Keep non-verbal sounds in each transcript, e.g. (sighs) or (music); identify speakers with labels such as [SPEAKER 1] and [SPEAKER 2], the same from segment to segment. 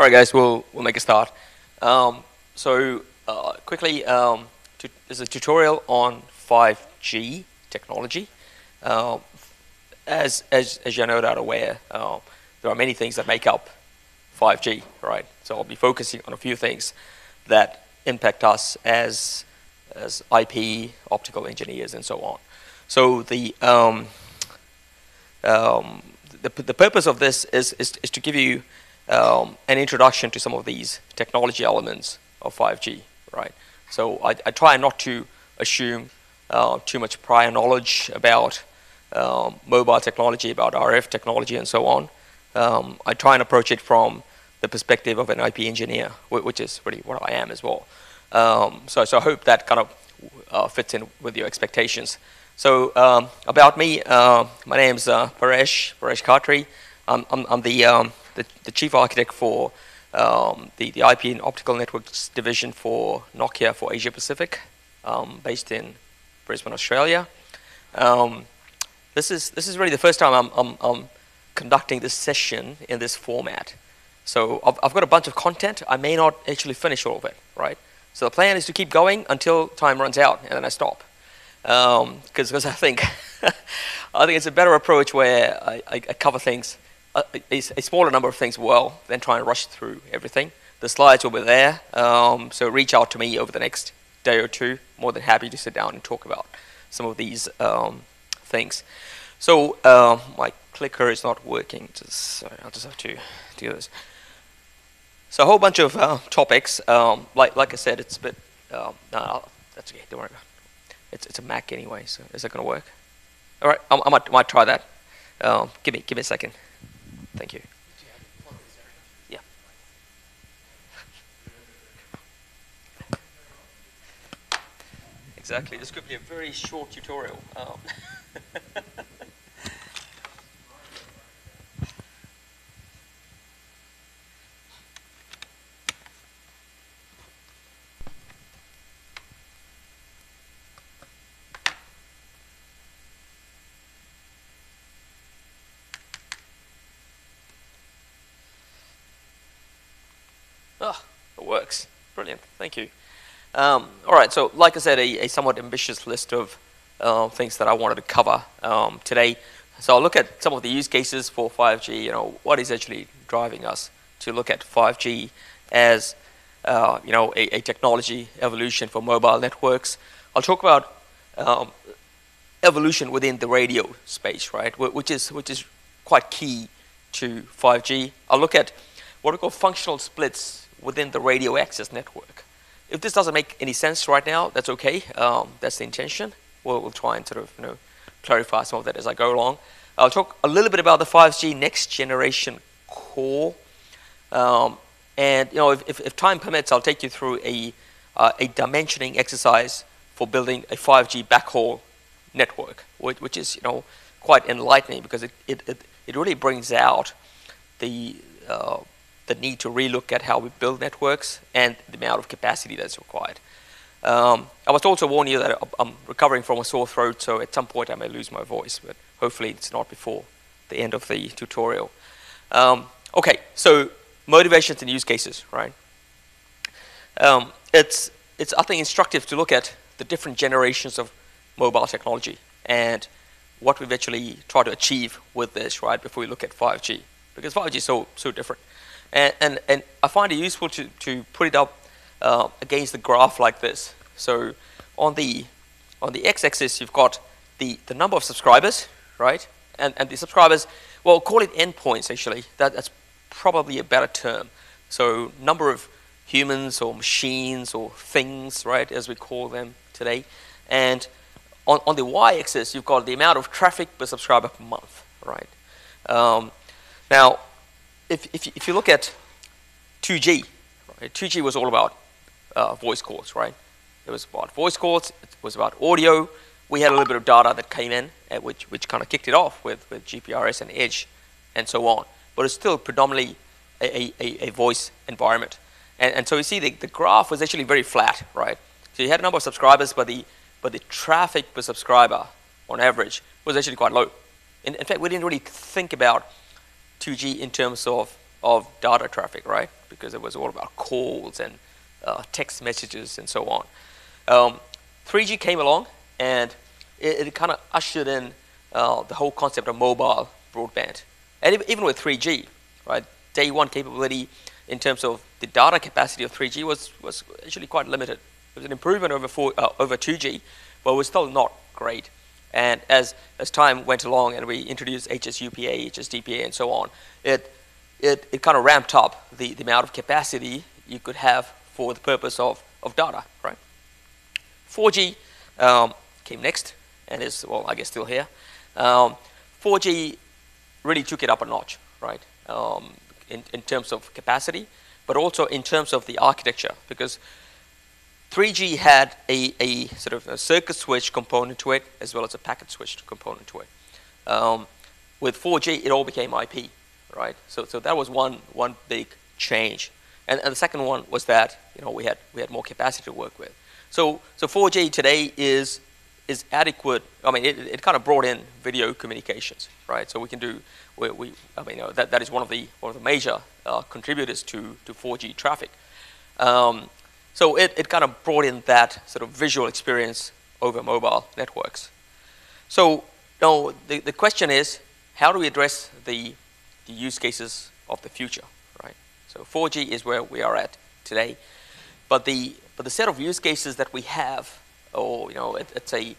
[SPEAKER 1] All right, guys, we'll, we'll make a start. Um, so uh, quickly, um, there's a tutorial on 5G technology. Um, as, as, as you're no doubt aware, uh, there are many things that make up 5G, right? So I'll be focusing on a few things that impact us as, as IP, optical engineers, and so on. So the, um, um, the, the purpose of this is, is, is to give you um, an introduction to some of these technology elements of 5G, right? So I, I try not to assume uh, too much prior knowledge about um, mobile technology, about RF technology, and so on. Um, I try and approach it from the perspective of an IP engineer, which is really what I am as well. Um, so, so I hope that kind of uh, fits in with your expectations. So um, about me, uh, my name is uh, Paresh, Paresh Khatri. I'm, I'm, I'm the, um, the, the chief architect for um, the, the IP and Optical Networks division for Nokia for Asia Pacific, um, based in Brisbane, Australia. Um, this is this is really the first time I'm, I'm, I'm conducting this session in this format. So I've, I've got a bunch of content. I may not actually finish all of it, right? So the plan is to keep going until time runs out, and then I stop. Because um, I think (laughs) I think it's a better approach where I, I, I cover things a, a, smaller number of things well than try and rush through everything. The slides will be there, um, so reach out to me over the next day or two. More than happy to sit down and talk about some of these um, things. So uh, my clicker is not working. Just sorry, I'll just have to do this. So a whole bunch of uh, topics. Um, like like I said, it's a bit. Um, no, that's okay. Don't worry about it. It's it's a Mac anyway. So is that going to work? All right, I, I might might try that. Um, give me give me a second. Thank you. Yeah. (laughs) Exactly. This could be a very short tutorial. Um, (laughs) Oh, it works. Brilliant. Thank you. Um, all right. So, like I said, a, a somewhat ambitious list of uh, things that I wanted to cover um, today. So, I'll look at some of the use cases for 5G. You know, what is actually driving us to look at 5G as uh, you know a, a, technology evolution for mobile networks. I'll talk about um, evolution within the radio space, right? Which is which is quite key to 5G. I'll look at what we call functional splits within the radio access network. If this doesn't make any sense right now, that's okay. Um, that's the intention. We'll, we'll, try and sort of you know clarify some of that as I go along. I'll talk a little bit about the 5G next generation core, um, and you know if, if, if, time permits, I'll take you through a uh, a dimensioning exercise for building a 5G backhaul network, which, which is you know quite enlightening because it, it, it, it really brings out the uh, the need to relook at how we build networks and the amount of capacity that's required. Um, I must also warn you that I'm recovering from a sore throat, so at some point I may lose my voice, but hopefully it's not before the end of the tutorial. Um, okay, so motivations and use cases, right? Um, it's, it's, I think, instructive to look at the different generations of mobile technology and what we've actually tried to achieve with this, right, before we look at 5G. Because 5G is so, so different. And, and, and I find it useful to, to put it up uh, against the graph like this. So on the, on the x-axis, you've got the, the number of subscribers, right? And, and the subscribers, well, call it endpoints actually. That, that's probably a better term. So number of humans or machines or things, right, as we call them today. And on, on the y-axis, you've got the amount of traffic per subscriber per month, right? Um, now, if, if, if you look at 2G, right, 2G was all about uh, voice calls, right? It was about voice calls, it was about audio. We had a little bit of data that came in, uh, which, which kind of kicked it off with, with GPRS and Edge and so on. But it's still predominantly a, a, a voice environment. And, and so you see the, the graph was actually very flat, right? So you had a number of subscribers, but the, but the traffic per subscriber on average was actually quite low. In, in fact, we didn't really think about 2G in terms of, of data traffic, right? because it was all about calls and uh, text messages and so on. Um, 3G came along and it, it kind of ushered in uh, the whole concept of mobile broadband. And even with 3G, right, day one capability in terms of the data capacity of 3G was, was actually quite limited. It was an improvement over, four, uh, over 2G, but it was still not great. And as, as time went along and we introduced HSUPA, HSDPA, and so on, it, it, it kind of ramped up the, the amount of capacity you could have for the purpose of, of data, right? 4G um, came next and is, well, I guess still here. Um, 4G really took it up a notch, right? Um, in, in terms of capacity, but also in terms of the architecture, because 3G had a, a sort of a circuit switch component to it, as well as a packet switch component to it. Um, with 4G, it all became IP, right? So, so that was one, one big change. And, and the second one was that you know, we, had, we had more capacity to work with. So, so 4G today is, is adequate. I mean, it, it kind of brought in video communications, right? So we can do, we, we I mean, you know, that, that is one of the, one of the major uh, contributors to, to 4G traffic. Um, so it, it kind of brought in that sort of visual experience over mobile networks. So now the, the question is, how do we address the, the use cases of the future, right? So 4G is where we are at today, but the, but the set of use cases that we have, or you know, it, it's a,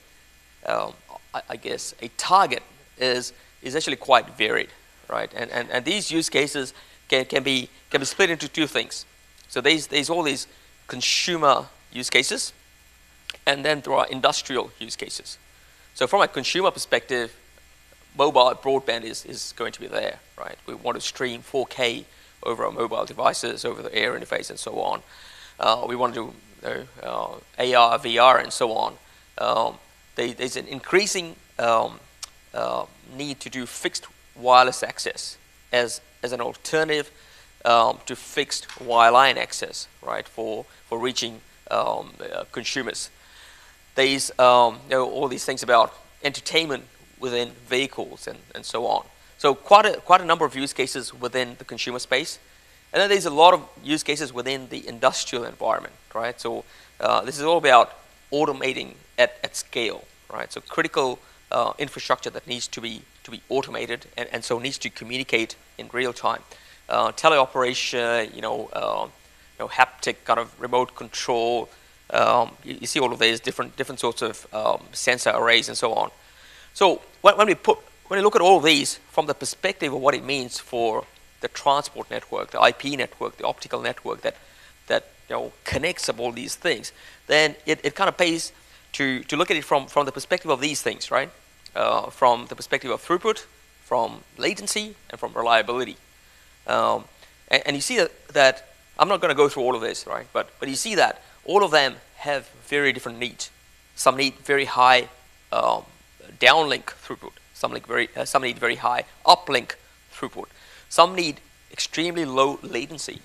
[SPEAKER 1] um, I, I guess, a target is, is actually quite varied, right? And, and, and these use cases can, can, be, can be split into two things. So there's, there's all these consumer use cases, and then there are industrial use cases. So from a consumer perspective, mobile broadband is, is going to be there, right? We want to stream 4K over our mobile devices, over the air interface, and so on. Uh, we want to do uh, AR, VR, and so on. Um, they, there's an increasing um, uh, need to do fixed wireless access as, as an alternative um, to fixed wireline access, right, for, for reaching um, uh, consumers. There's um, you know, all these things about entertainment within vehicles and, and so on. So quite a, quite a number of use cases within the consumer space. And then there's a lot of use cases within the industrial environment, right? So uh, this is all about automating at, at scale, right? So critical uh, infrastructure that needs to be to be automated and, and so needs to communicate in real time uh, teleoperation, you know, uh, know, haptic kind of remote control. Um, you, you, see all of these different different sorts of um, sensor arrays and so on. So when, when we put when we look at all of these from the perspective of what it means for the transport network, the IP network, the optical network that that you know connects up all these things, then it, it kind of pays to to look at it from from the perspective of these things, right? Uh, from the perspective of throughput, from latency, and from reliability. Um, and, and, you see that, that I'm not going to go through all of this, right? But, but you see that all of them have very different needs. Some need very high um, downlink throughput. Some need, very, uh, some need very high uplink throughput. Some need extremely low latency.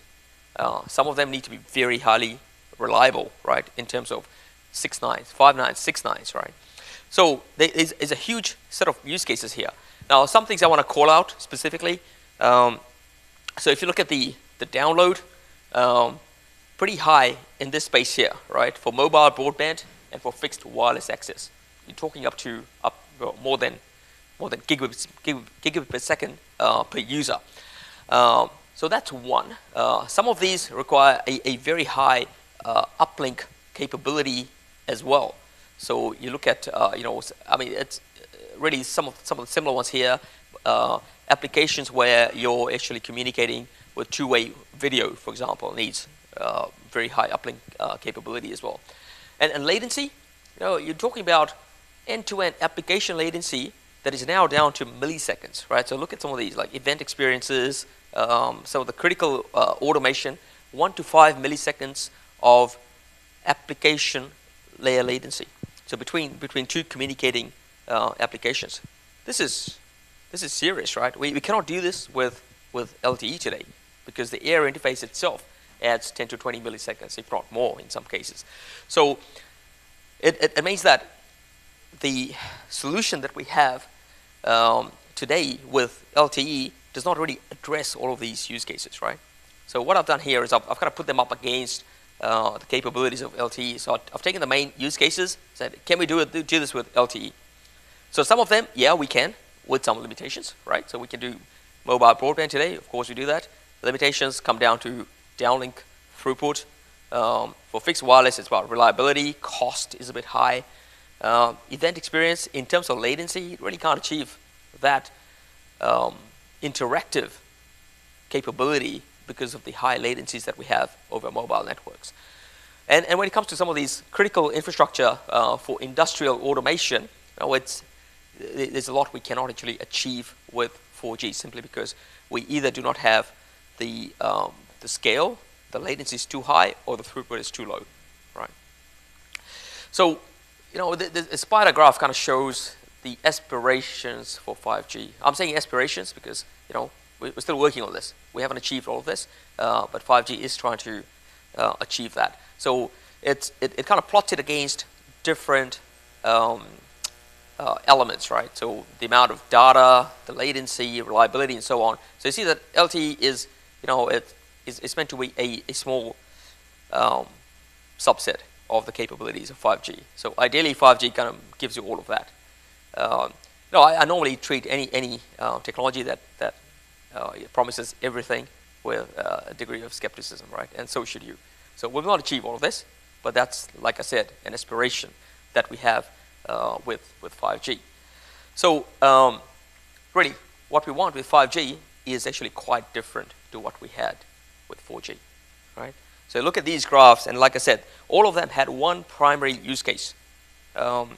[SPEAKER 1] Uh, some of them need to be very highly reliable, right, in terms of six nines, five nines, six nines, right? So there is, is a huge set of use cases here. Now, some things I want to call out specifically. Um, so if you look at the, the download, um, pretty high in this space here, right? For mobile broadband and for fixed wireless access. You're talking up to up well, more than more than gigabits, gigabit, gigabit per second uh, per user. Um, so that's one. Uh, some of these require a, a very high uh, uplink capability as well. So you look at, uh, you know, I mean, it's really some of some of the similar ones here. Uh, applications where you're actually communicating with two-way video, for example, needs uh, very high uplink uh, capability as well. And, and latency, you know, you're talking about end-to-end application latency that is now down to milliseconds, right? So look at some of these, like event experiences, um, some of the critical uh, automation, one to five milliseconds of application layer latency. So between between two communicating uh, applications, this is this is serious, right? We, we cannot do this with, with LTE today because the air interface itself adds 10 to 20 milliseconds, if not more in some cases. So it, it, it means that the solution that we have um, today with LTE does not really address all of these use cases, right? So what I've done here is I've, I've kind of put them up against uh, the capabilities of LTE. So I've, taken the main use cases, said, can we do, it, do this with LTE? So some of them, yeah, we can, with some limitations, right? So we can do mobile broadband today, of course we do that. Limitations come down to downlink throughput. Um, for fixed wireless, it's about reliability, cost is a bit high. Uh, event experience, in terms of latency, you really can't achieve that um, interactive capability because of the high latencies that we have over mobile networks. And, and when it comes to some of these critical infrastructure uh, for industrial automation, you know, it's, there's a lot we cannot actually achieve with 4G simply because we either do not have the, um, the scale, the latency is too high, or the throughput is too low, right? So, you know, the, the spider graph kind of shows the aspirations for 5G. I'm saying aspirations because, you know, we're still working on this. We haven't achieved all of this, uh, but 5G is trying to uh, achieve that. So it's, it, it kind of plots it against different um, uh, elements, right? So the amount of data, the latency, reliability, and so on. So you see that LTE is, you know, it is it's meant to be a, a small um, subset of the capabilities of 5G. So ideally, 5G kind of gives you all of that. Um, no, I, I, normally treat any any uh, technology that that uh, promises everything with uh, a degree of skepticism, right? And so should you. So we'll not achieve all of this, but that's, like I said, an aspiration that we have uh, with, with 5G. So um, really, what we want with 5G is actually quite different to what we had with 4G, right? So look at these graphs, and like I said, all of them had one primary use case. Um,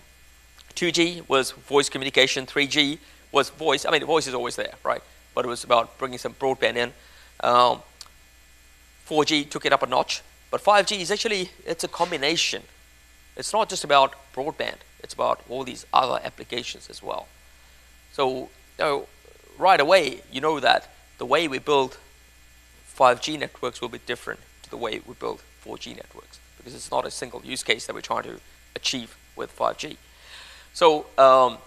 [SPEAKER 1] 2G was voice communication, 3G was voice. I mean, voice is always there, right? But it was about bringing some broadband in. Um, 4G took it up a notch, but 5G is actually, it's a combination. It's not just about broadband. It's about all these other applications as well. So, you know, right away, you know that the way we build 5G networks will be different to the way we build 4G networks because it's not a single use case that we're trying to achieve with 5G. So, um,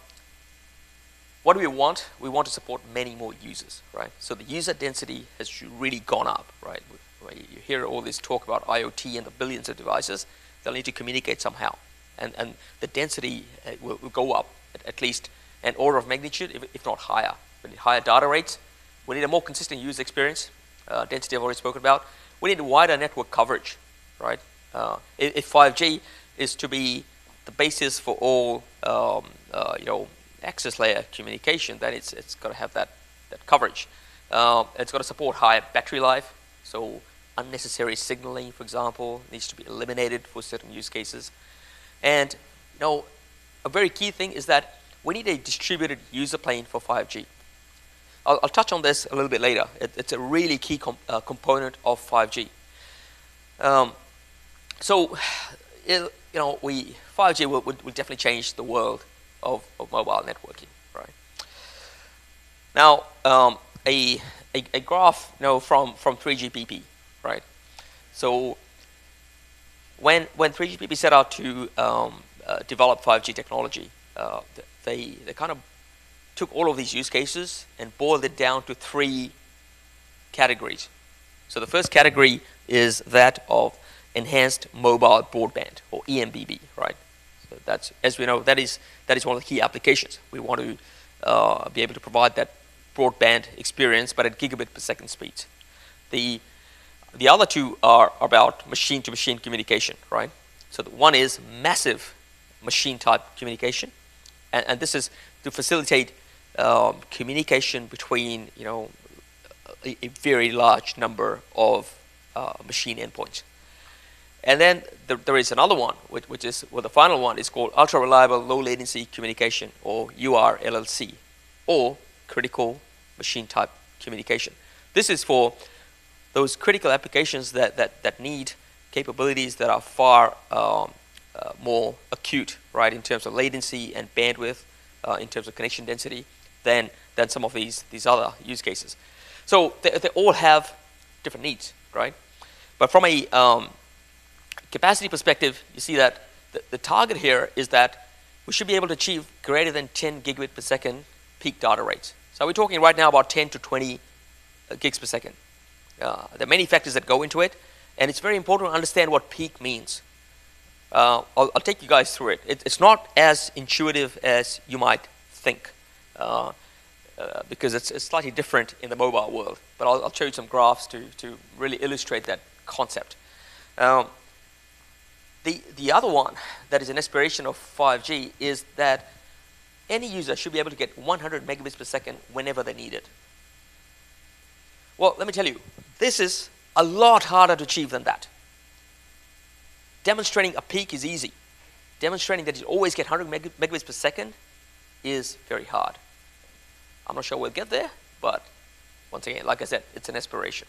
[SPEAKER 1] what do we want? We want to support many more users, right? So the user density has really gone up, right? You hear all this talk about IoT and the billions of devices. They'll need to communicate somehow and, and the density uh, will, will go up at, at, least an order of magnitude, if, if, not higher. We need higher data rates. We need a more consistent user experience. Uh, density I've already spoken about. We need wider network coverage, right? Uh, if, if, 5G is to be the basis for all, um, uh, you know, access layer communication, then it's it's got to have that that coverage. Uh, it's got to support higher battery life, so unnecessary signaling, for example, needs to be eliminated for certain use cases. And you know, a very key thing is that we need a distributed user plane for 5G. I'll, I'll touch on this a little bit later. It, it's a really key com uh, component of 5G. Um, so, (sighs) it, you know, we 5G will, will, will, definitely change the world of, of mobile networking, right? Now, um, a, a, a, graph, you know, from, from 3GPP, right? So when, when 3GPP set out to um, uh, develop 5G technology, uh, they, they kind of took all of these use cases and boiled it down to three categories. So the first category is that of enhanced mobile broadband or EMBB, right? So that's, as we know, that is, that is one of the key applications. We want to uh, be able to provide that broadband experience, but at gigabit per second speeds. The the other two are about machine-to-machine -machine communication, right? So the one is massive machine-type communication, and, and, this is to facilitate um, communication between, you know, a, a very large number of uh, machine endpoints. And then the, there is another one, which, which is, well, the final one is called Ultra Reliable Low Latency Communication, or URLLC, or Critical Machine Type Communication. This is for those critical applications that, that, that need capabilities that are far um, uh, more acute, right, in terms of latency and bandwidth, uh, in terms of connection density, than, than some of these, these other use cases. So they, they all have different needs, right? But from a um, capacity perspective, you see that the, the target here is that we should be able to achieve greater than 10 gigabit per second peak data rates. So we're talking right now about 10 to 20 uh, gigs per second uh, there are many factors that go into it, and it's very important to understand what peak means. Uh, I'll, I'll, take you guys through it. it. It's not as intuitive as you might think, uh, uh, because it's, it's, slightly different in the mobile world. But I'll, I'll, show you some graphs to, to really illustrate that concept. Um, the, the other one that is an aspiration of 5G is that any user should be able to get 100 megabits per second whenever they need it. Well, let me tell you, this is a lot harder to achieve than that. Demonstrating a peak is easy. Demonstrating that you always get 100 meg megabits per second is very hard. I'm not sure we'll get there, but once again, like I said, it's an aspiration.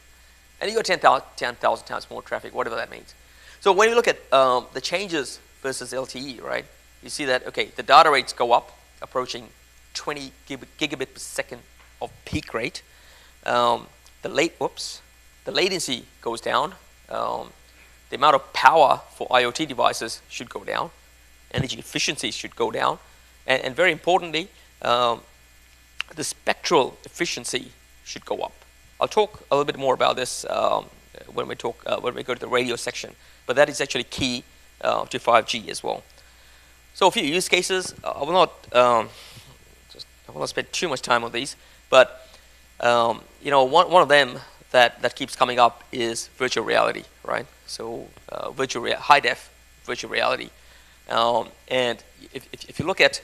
[SPEAKER 1] And you got 10,000 10, times more traffic, whatever that means. So when you look at um, the changes versus LTE, right, you see that, okay, the data rates go up, approaching 20 gigabit per second of peak rate. Um, the late, whoops, the latency goes down. Um, the amount of power for IoT devices should go down. Energy efficiency should go down. And, and very importantly, um, the spectral efficiency should go up. I'll talk a little bit more about this um, when we talk uh, when we go to the radio section, but that is actually key uh, to 5G as well. So a few use cases. Uh, I will not um, just, I will not spend too much time on these, but um, you know one one of them that that keeps coming up is virtual reality, right? So uh, virtual high def virtual reality, um, and if, if, if you look at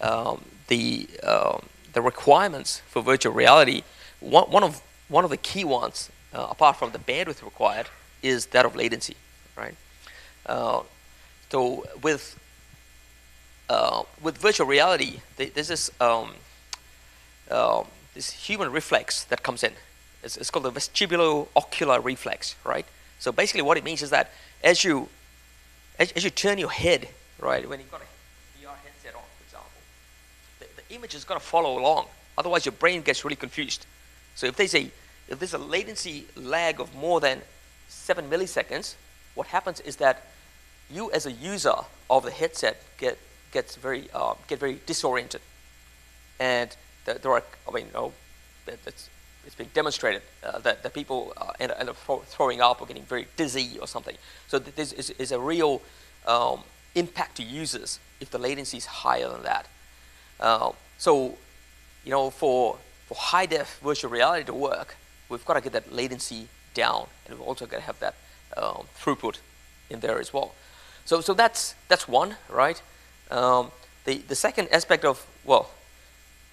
[SPEAKER 1] um, the um, the requirements for virtual reality, one, one of one of the key ones, uh, apart from the bandwidth required, is that of latency, right? Uh, so with uh, with virtual reality, there's this um, uh, this human reflex that comes in. It's, it's called the vestibulo-ocular reflex, right? So basically, what it means is that as you as, as you turn your head, right, when you've got a VR headset on, for example, the, the image is going to follow along. Otherwise, your brain gets really confused. So if there's a if there's a latency lag of more than seven milliseconds, what happens is that you as a user of the headset get gets very uh, get very disoriented, and there are I mean, you know, it's been demonstrated uh, that, that people uh, end, end, up throwing up or getting very dizzy or something. So this is, is a real um, impact to users if the latency is higher than that. Uh, so, you know, for for high def virtual reality to work, we've got to get that latency down, and we've also got to have that um, throughput in there as well. So, so that's that's one, right? Um, the, the second aspect of, well,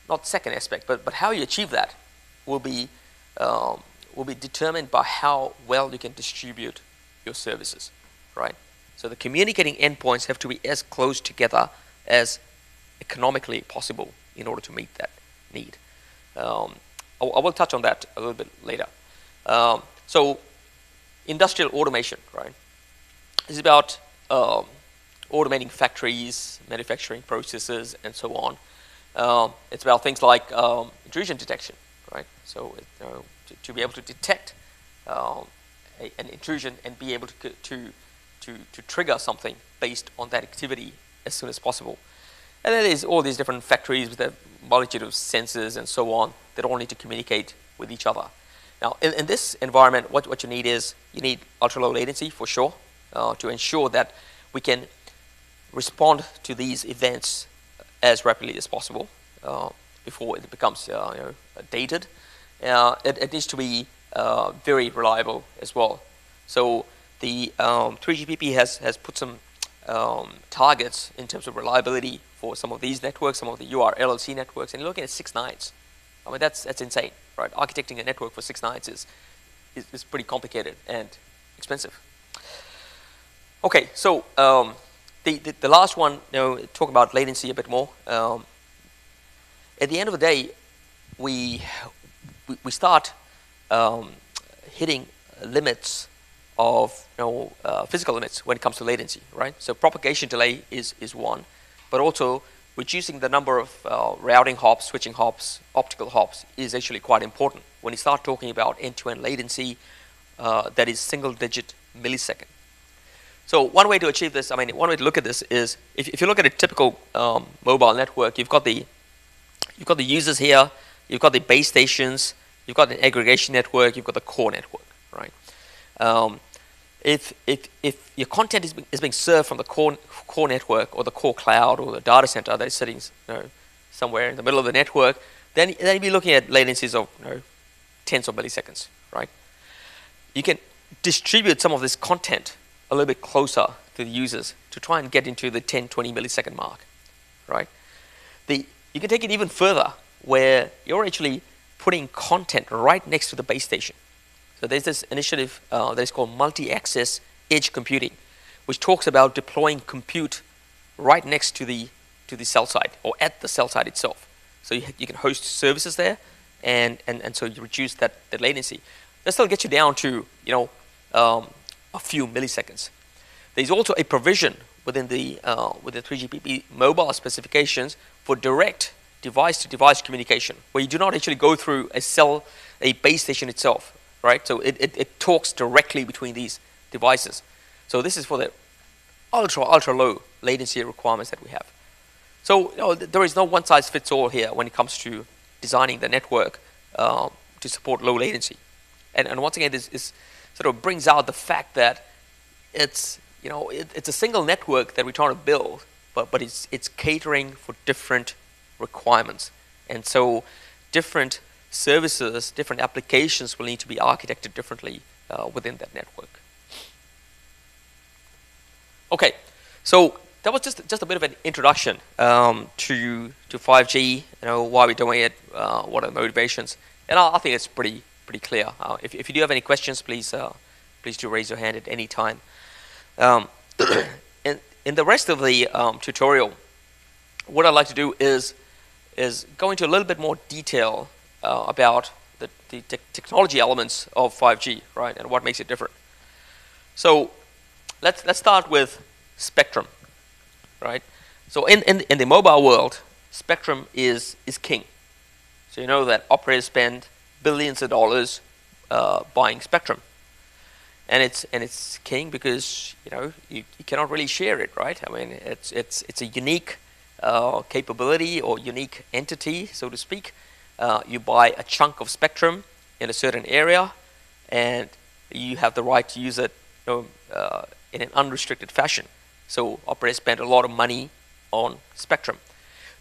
[SPEAKER 1] not second aspect, but, but how you achieve that will be, um, will be determined by how well you can distribute your services, right? So the communicating endpoints have to be as close together as economically possible in order to meet that need. Um, I, I, will touch on that a little bit later. Um, so industrial automation, right? This is about um, automating factories, manufacturing processes, and so on. Um, it's about things like um, intrusion detection? So know, to, to, be able to detect um, a, an intrusion and be able to, to, to, to trigger something based on that activity as soon as possible. And then there's all these different factories with a multitude of sensors and so on that all need to communicate with each other. Now, in, in this environment, what, what you need is you need ultra low latency for sure uh, to ensure that we can respond to these events as rapidly as possible uh, before it becomes uh, you know, dated. Uh, it, it, needs to be uh, very reliable as well. So the um, 3GPP has, has put some um, targets in terms of reliability for some of these networks, some of the URLLC networks, and looking at six nines. I mean, that's, that's insane, right? Architecting a network for six nines is, is, is pretty complicated and expensive. Okay, so um, the, the, the, last one, you know, talk about latency a bit more. Um, at the end of the day, we, we, we start um, hitting limits of you know, uh, physical limits when it comes to latency, right? So propagation delay is, is one, but also reducing the number of uh, routing hops, switching hops, optical hops is actually quite important. When you start talking about end-to-end -end latency, uh, that is single-digit millisecond. So one way to achieve this, I mean, one way to look at this is if, if you look at a typical um, mobile network, you've got the you've got the users here, you've got the base stations, you've got the aggregation network, you've got the core network, right? Um, if, if, if your content is, is being served from the core, core network or the core cloud or the data center that is sitting you know, somewhere in the middle of the network, then, then you'd be looking at latencies of you know, tens of milliseconds, right? You can distribute some of this content a little bit closer to the users to try and get into the 10, 20 millisecond mark, right? The, you can take it even further where you're actually putting content right next to the base station. So there's this initiative uh, that is called multi-access edge computing, which talks about deploying compute right next to the to the cell site or at the cell site itself. So you, you can host services there, and, and, and so you reduce that, that latency. That still gets you down to you know um, a few milliseconds. There's also a provision within the uh, within 3GPP mobile specifications for direct device-to-device communication, where you do not actually go through a cell, a base station itself, right? So it, it, it talks directly between these devices. So this is for the ultra, ultra low latency requirements that we have. So you know, there is no one size fits all here when it comes to designing the network um, to support low latency. And, and once again, this, this sort of brings out the fact that it's, you know, it, it's a single network that we're trying to build, but, but it's, it's catering for different requirements. And so different services, different applications will need to be architected differently uh, within that network. Okay, so that was just just a bit of an introduction um, to to 5G. You know why we're doing it, uh, what are the motivations, and I, I, think it's pretty pretty clear. Uh, if if you do have any questions, please uh, please do raise your hand at any time. Um, (clears throat) in in the rest of the um, tutorial, what I'd like to do is is go into a little bit more detail uh, about the, the te technology elements of 5G, right, and what makes it different. So let's let's start with spectrum, right? So in, in in the mobile world, spectrum is is king. So you know that operators spend billions of dollars uh, buying spectrum, and it's and it's king because you know you, you cannot really share it, right? I mean, it's it's it's a unique uh, capability or unique entity, so to speak. Uh, you buy a chunk of spectrum in a certain area, and you have the right to use it you know, uh, in an unrestricted fashion. So operators spend a lot of money on spectrum.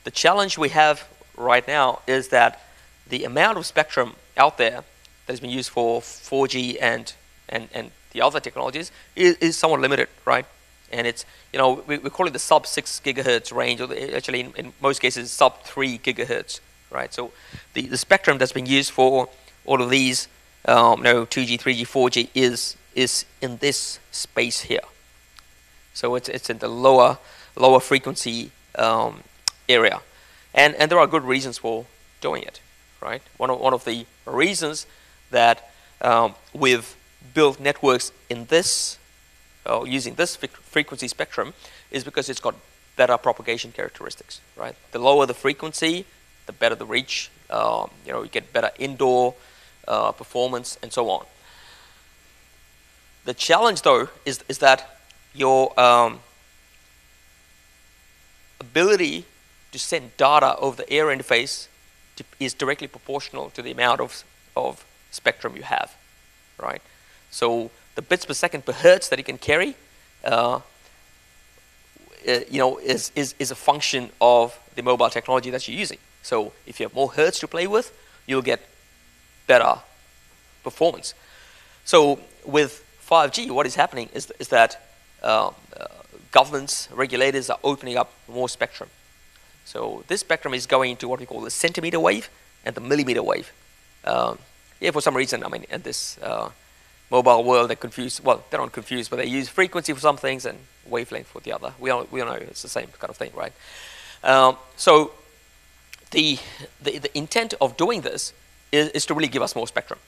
[SPEAKER 1] The challenge we have right now is that the amount of spectrum out there that has been used for 4G and and, and the other technologies is, is somewhat limited, right? And it's you know we, we call it the sub six gigahertz range, or the, actually in, in, most cases sub three gigahertz, right? So the, the spectrum that's been used for all of these, um, you know, 2G, 3G, 4G is is in this space here. So it's it's in the lower lower frequency um, area, and and there are good reasons for doing it, right? One of one of the reasons that um, we've built networks in this uh, using this frequency spectrum is because it's got better propagation characteristics, right? The lower the frequency, the better the reach. Um, you know, you get better indoor uh, performance and so on. The challenge, though, is is that your um, ability to send data over the air interface to, is directly proportional to the amount of of spectrum you have, right? So the bits per second per hertz that it can carry, uh, uh, you know, is, is, is a function of the mobile technology that you're using. So if you have more hertz to play with, you'll get better performance. So with 5G, what is happening is, is that uh, uh, governments, regulators are opening up more spectrum. So this spectrum is going into what we call the centimeter wave and the millimeter wave. Um, yeah, for some reason, I mean, and this uh, mobile world, they're confused. Well, they're not confused, but they use frequency for some things and wavelength for the other. We all, we all know it's the same kind of thing, right? Um, so the, the, the, intent of doing this is, is, to really give us more spectrum.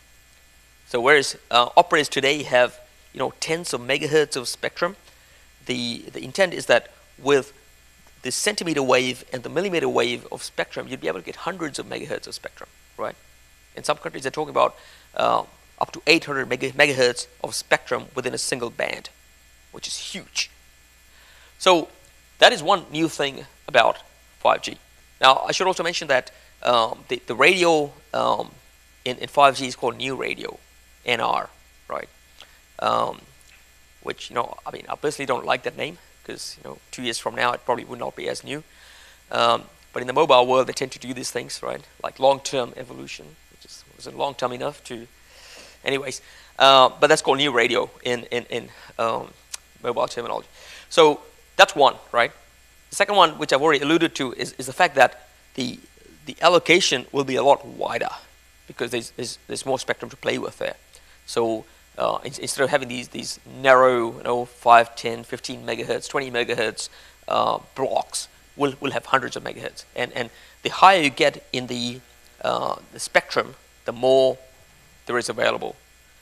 [SPEAKER 1] So whereas uh, operators today have you know tens of megahertz of spectrum, the, the intent is that with the centimeter wave and the millimeter wave of spectrum, you'd be able to get hundreds of megahertz of spectrum, right? In some countries, they're talking about uh, up to 800 megahertz of spectrum within a single band, which is huge. So that is one new thing about 5G. Now, I should also mention that um, the, the radio um, in, in 5G is called New Radio, NR, right? Um, which you know, I mean, I personally don't like that name because you know, two years from now it probably would not be as new. Um, but in the mobile world, they tend to do these things, right? Like long-term evolution, which is wasn't long-term enough to. Anyways, uh, but that's called new radio in in in um, mobile terminology. So that's one, right? The second one, which I've already alluded to, is, is the fact that the the allocation will be a lot wider because there's, there's, there's more spectrum to play with there. So uh, instead of having these, these narrow, you know, 5, 10, 15 megahertz, 20 megahertz uh, blocks, we'll, we'll have hundreds of megahertz. And, and the higher you get in the, uh, the spectrum, the more there is available.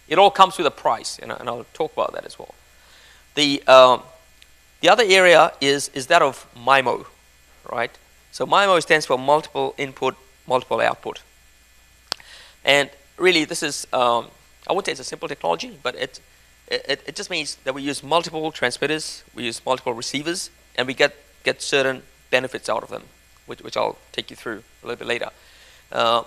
[SPEAKER 1] It all comes with a price, and, and I'll talk about that as well. The, um, the other area is, is that of MIMO, right? So MIMO stands for multiple input, multiple output. And really this is, um, I wouldn't say it's a simple technology, but it, it, it just means that we use multiple transmitters, we use multiple receivers, and we get, get certain benefits out of them, which, which I'll take you through a little bit later. Uh,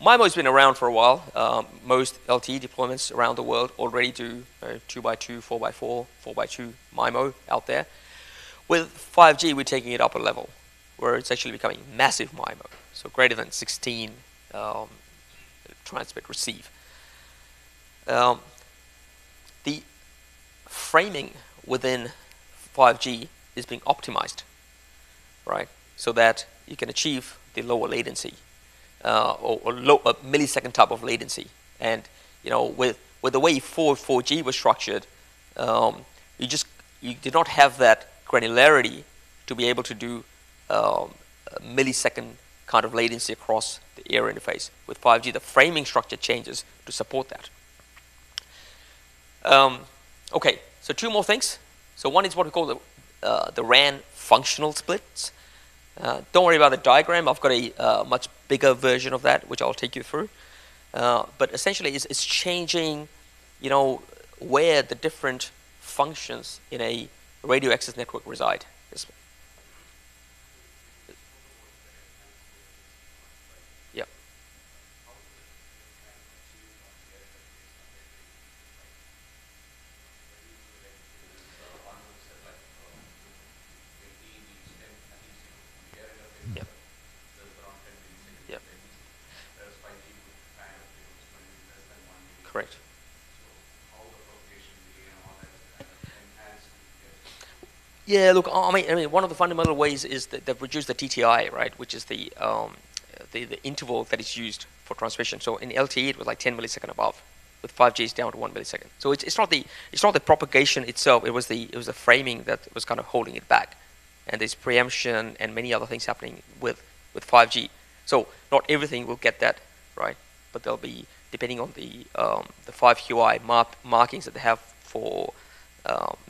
[SPEAKER 1] with MIMO has been around for a while. Um, most LTE deployments around the world already do uh, 2x2, 4x4, 4x2 MIMO out there. With 5G, we're taking it up a level where it's actually becoming massive MIMO, so greater than 16 um, transmit receive. Um, the framing within 5G is being optimized, right? So that you can achieve the lower latency uh, or, or low, a millisecond type of latency. And you know, with with the way 4 4G was structured, um, you just you did not have that granularity to be able to do um, millisecond kind of latency across the air interface. With 5G, the framing structure changes to support that. Um, okay, so two more things. So one is what we call the, uh, the RAN functional splits. Uh, don't worry about the diagram. I've got a uh, much bigger version of that, which I'll take you through. Uh, but essentially, it's, it's changing, you know, where the different functions in a radio access network reside. Yeah, look, I mean, I mean, one of the fundamental ways is that they've reduced the TTI, right, which is the, um, the the interval that is used for transmission. So in LTE, it was like 10 millisecond above. With 5G, it's down to one millisecond. So it's, it's not the it's not the propagation itself. It was the it was the framing that was kind of holding it back, and there's preemption and many other things happening with with 5G. So not everything will get that right, but there'll be depending on the um, the five QI mark markings that they have for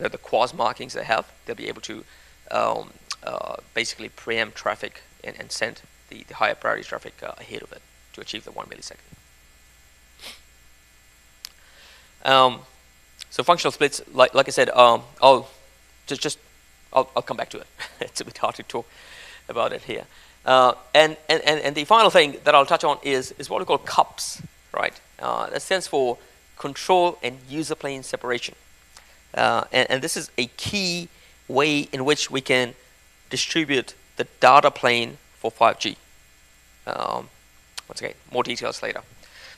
[SPEAKER 1] um, the QoS markings they have, they'll be able to um, uh, basically preempt traffic and, and send the, the higher priority traffic uh, ahead of it to achieve the one millisecond. Um, so functional splits, like, like I said, um, I'll just, just I'll, I'll come back to it. (laughs) it's a bit hard to talk about it here. Uh, and, and, and the final thing that I'll touch on is, is what we call CUPS right? Uh, that stands for control and user plane separation. Uh, and, and, this is a key way in which we can distribute the data plane for 5G. Um, once again, more details later.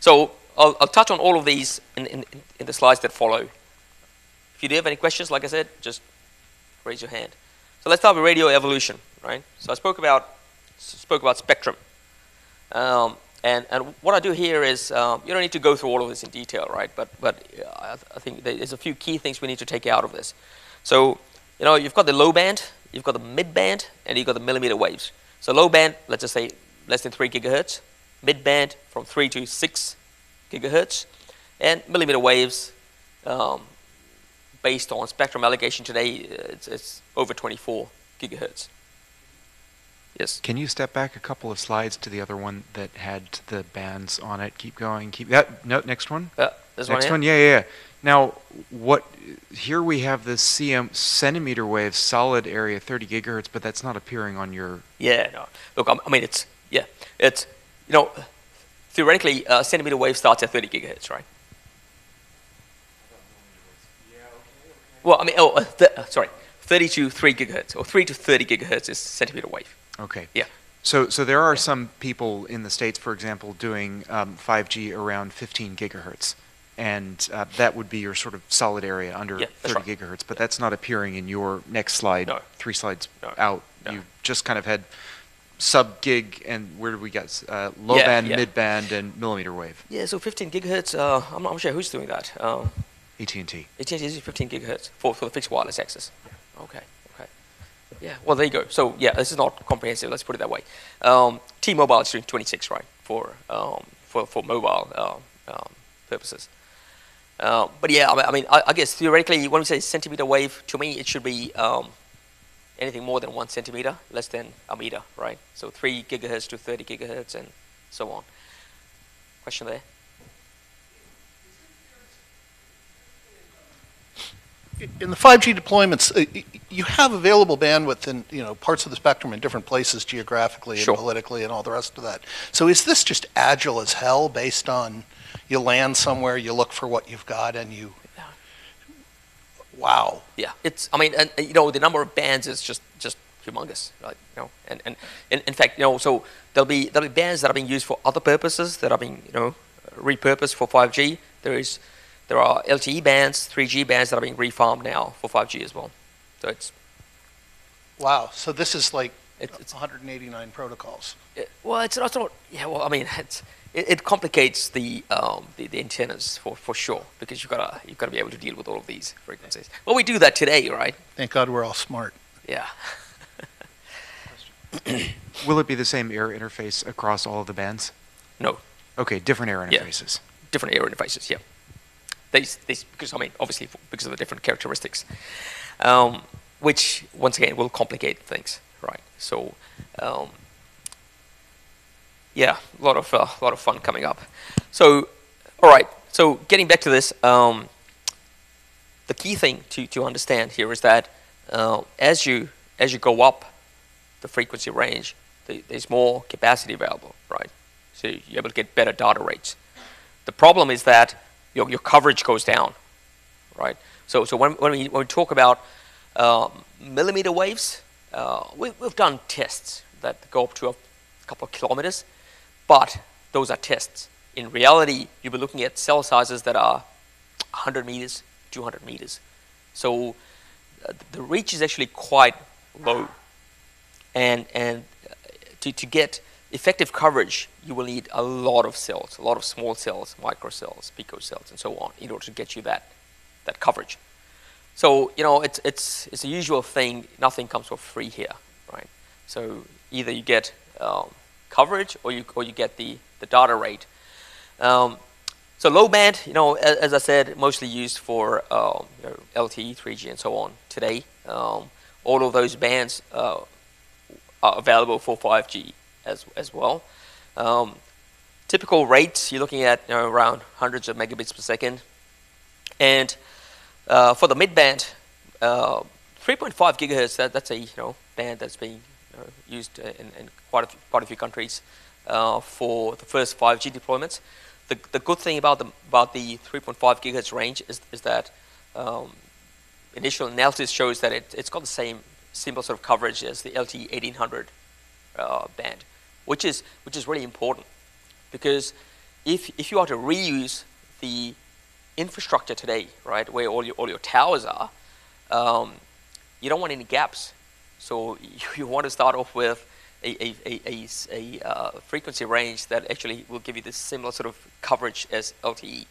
[SPEAKER 1] So I'll, I'll touch on all of these in, in, in, the slides that follow. If you do have any questions, like I said, just raise your hand. So let's start with radio evolution, right? So I spoke about spoke about spectrum. Um, and, and what I do here is, um, you don't need to go through all of this in detail, right? But, but I, I think there's a few key things we need to take out of this. So, you know, you've got the low band, you've got the mid band, and you've got the millimeter waves. So low band, let's just say less than 3 gigahertz. Mid band from 3 to 6 gigahertz. And millimeter waves, um, based on spectrum allocation today, it's, it's over 24 gigahertz. Yes.
[SPEAKER 2] Can you step back a couple of slides to the other one that had the bands on it? Keep going. Keep that. No, next one.
[SPEAKER 1] Uh, this
[SPEAKER 2] next
[SPEAKER 1] one,
[SPEAKER 2] one. Yeah, yeah, yeah. Now, what? Here we have the CM centimeter wave solid area 30 gigahertz, but that's not appearing on your.
[SPEAKER 1] Yeah. No. Look, I mean, it's yeah, it's you know, theoretically, uh, centimeter wave starts at 30 gigahertz, right? Yeah, okay, okay. Well, I mean, oh, uh, th- uh, sorry, 30 to 3 gigahertz, or 3 to 30 gigahertz is centimeter wave.
[SPEAKER 2] Okay.
[SPEAKER 1] Yeah.
[SPEAKER 2] So, so there are some people in the states, for example, doing um, 5G around 15 gigahertz, and uh, that would be your sort of solid area under
[SPEAKER 1] Yeah,
[SPEAKER 2] 30
[SPEAKER 1] right.
[SPEAKER 2] gigahertz. But that's not appearing in your next slide.
[SPEAKER 1] No.
[SPEAKER 2] Three slides
[SPEAKER 1] No.
[SPEAKER 2] out.
[SPEAKER 1] No.
[SPEAKER 2] You just kind of had sub gig and where do we get uh, low
[SPEAKER 1] Yeah,
[SPEAKER 2] band,
[SPEAKER 1] yeah.
[SPEAKER 2] mid band, and millimeter wave.
[SPEAKER 1] Yeah, so 15 gigahertz, uh, I'm not sure who's doing that. Uh,
[SPEAKER 2] AT&T.
[SPEAKER 1] it is 15 gigahertz for, for the fixed wireless access. Okay. Yeah, well, there you go. So, yeah, this is not comprehensive, let's put it that way. Um, T-Mobile is doing 26, right, for, um, for, for mobile um, um, purposes. Uh, but yeah, I mean, I, I, guess theoretically, when we say centimeter wave, to me, it should be um, anything more than one centimeter, less than a meter, right? So 3 gigahertz to 30 gigahertz and so on. Question there?
[SPEAKER 3] In the 5G deployments, uh, you have available bandwidth in, you know, parts of the spectrum in different places geographically and
[SPEAKER 1] Sure.
[SPEAKER 3] politically and all the rest of that. So is this just agile as hell based on you land somewhere, you look for what you've got, and you,
[SPEAKER 1] Yeah.
[SPEAKER 3] wow.
[SPEAKER 1] Yeah, it's. I mean, and uh, you know, the number of bands is just just humongous, right? You know, and and in, in fact, you know, so there'll be there'll be bands that are being used for other purposes that are being you know repurposed for 5G. There is there are LTE bands, 3G bands that are being refarmed now for 5G as well. So it's
[SPEAKER 3] Wow, so this is like
[SPEAKER 1] It's- it's-
[SPEAKER 3] 189 protocols.
[SPEAKER 1] it, well, it's not, it's not. Yeah, well, I mean, it's it, it complicates the, um, the the antennas for, for sure because you've gotta you've gotta be able to deal with all of these frequencies. Well, we do that today, right?
[SPEAKER 3] Thank God we're all smart.
[SPEAKER 1] Yeah. (laughs)
[SPEAKER 2] Will it be the same air interface across all of the bands?
[SPEAKER 1] No.
[SPEAKER 2] Okay, different air
[SPEAKER 1] Yeah.
[SPEAKER 2] interfaces.
[SPEAKER 1] different air interfaces. Yeah, because I mean obviously because of the different characteristics, um, which once again will complicate things, right? So, um, yeah, a lot of uh, lot of fun coming up. So, all right. So getting back to this, um, the key thing to to understand here is that uh, as you as you go up the frequency range, the, there's more capacity available, right? So you're able to get better data rates. The problem is that your, your coverage goes down, right? So, so when, when, we, when we talk about um, millimeter waves, uh, we, we've done tests that go up to a couple of kilometers, but those are tests. In reality, you'll be looking at cell sizes that are 100 meters, 200 meters. So uh, the reach is actually quite low. And, and uh, to, to get effective coverage, you will need a lot of cells, a lot of small cells, micro cells, pico and so on, in order to get you that, that coverage. So you know, it's it's it's a usual thing. Nothing comes for free here, right? So either you get um, coverage or you or you get the the data rate. Um, so low band, you know, as, as I said, mostly used for um, you know, LTE, 3G, and so on today. Um, all of those bands uh, are available for 5G as as well. Um, typical rates, you're looking at you know, around hundreds of megabits per second, and uh, for the mid band, uh, 3.5 gigahertz. That, that's a you know band that's being used in, in quite a few, quite a few countries uh, for the first 5G deployments. The, the good thing about the about the 3.5 gigahertz range is is that um, initial analysis shows that it, it's got the same similar sort of coverage as the LTE 1800 uh, band, which is which is really important because if if you are to reuse the infrastructure today, right, where all your all your towers are, um, you don't want any gaps. So (laughs) you, you want to start off with a a uh, frequency range that actually will give you the similar sort of coverage as LTE.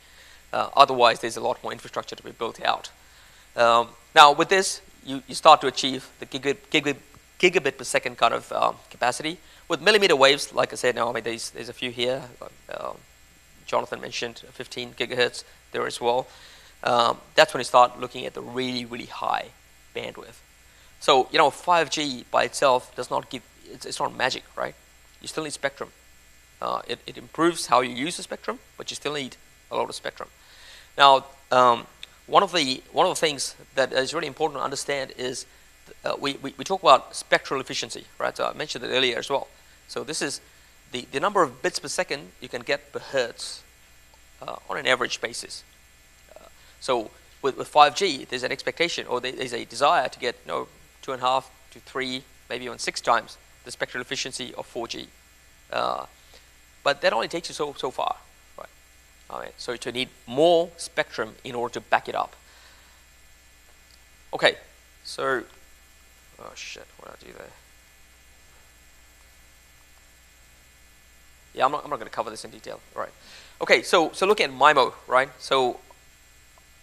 [SPEAKER 1] Uh, otherwise, there's a lot more infrastructure to be built out. Um, now, with this, you, you start to achieve the gigabit, gigabit, gigabit per second kind of um, capacity. With millimeter waves, like I said, now I mean, there's, there's a few here. Um, Jonathan mentioned 15 gigahertz there as well. Um, that's when you start looking at the really, really high bandwidth. So, you know, 5G by itself does not give, it's, it's not magic, right? You still need spectrum. Uh, it, it improves how you use the spectrum, but you still need a lot of spectrum. Now, um, one of the one of the things that is really important to understand is uh, we, we, we talk about spectral efficiency, right? So I mentioned it earlier as well. So this is the, the number of bits per second you can get per hertz uh, on an average basis. Uh, so with, with 5G, there's an expectation or there's a desire to get you know, two and a half to three, maybe even six times the spectral efficiency of 4G. Uh, but that only takes you so, so far, right? All right? So you need more spectrum in order to back it up. Okay, so, oh shit, what did I do there? Yeah, I'm not, I'm not going to cover this in detail, right? Okay, so, so look at MIMO, right? So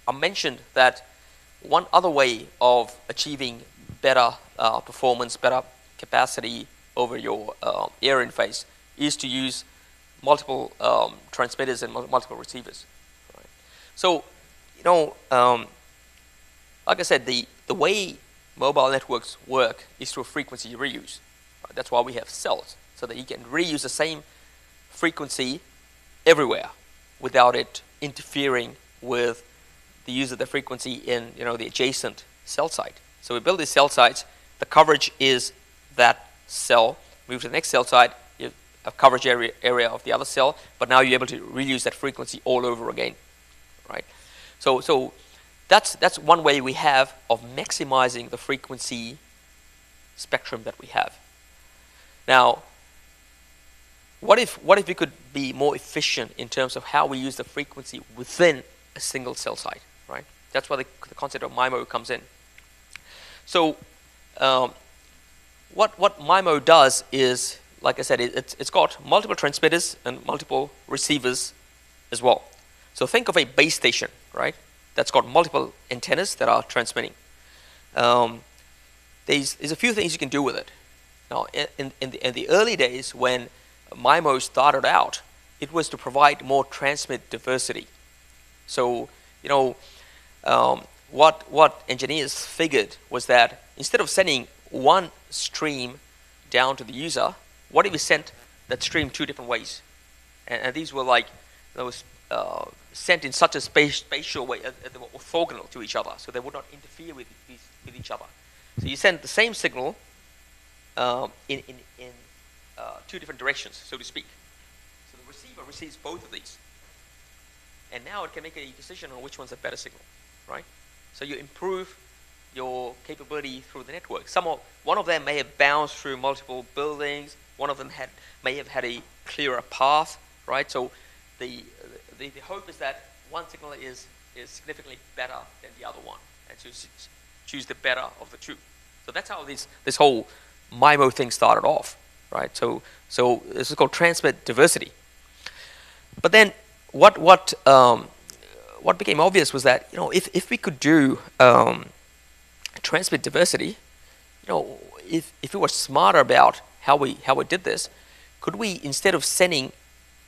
[SPEAKER 1] I mentioned that one other way of achieving better uh, performance, better capacity over your uh, air interface is to use multiple um, transmitters and multiple receivers. Right? So, you know, um, like I said, the, the way mobile networks work is through frequency reuse. Right? That's why we have cells, so that you can reuse the same frequency everywhere without it interfering with the use of the frequency in you know the adjacent cell site. So we build these cell sites. The coverage is that cell. Move to the next cell site. You have coverage area area of the other cell, but now you're able to reuse that frequency all over again, right? So so that's that's one way we have of maximizing the frequency spectrum that we have. Now, what if what if we could be more efficient in terms of how we use the frequency within a single cell site, right? That's where the, the concept of MIMO comes in. So, um, what what MIMO does is, like I said, it, it's it's got multiple transmitters and multiple receivers as well. So think of a base station, right? That's got multiple antennas that are transmitting. Um, there's there's a few things you can do with it. Now, in in the, in the early days when MIMO started out, it was to provide more transmit diversity. So, you know, um, what, what engineers figured was that instead of sending one stream down to the user, what if we sent that stream two different ways? And, and these were like those uh, sent in such a space, spatial way, uh, they were orthogonal to each other, so they would not interfere with, with each other. So you send the same signal um, in, in, in uh, two different directions, so to speak. So the receiver receives both of these. And now it can make a decision on which one's a better signal, right? So you improve your capability through the network. Some of, one of them may have bounced through multiple buildings. One of them had may have had a clearer path, right? So the, the, the hope is that one signal is, is significantly better than the other one, and to choose the better of the two. So that's how this, this whole MIMO thing started off, right? So, so this is called transmit diversity. But then what, what, um, what became obvious was that, you know, if, if we could do um, transmit diversity, you know, if, if we were smarter about how we, how we did this, could we, instead of sending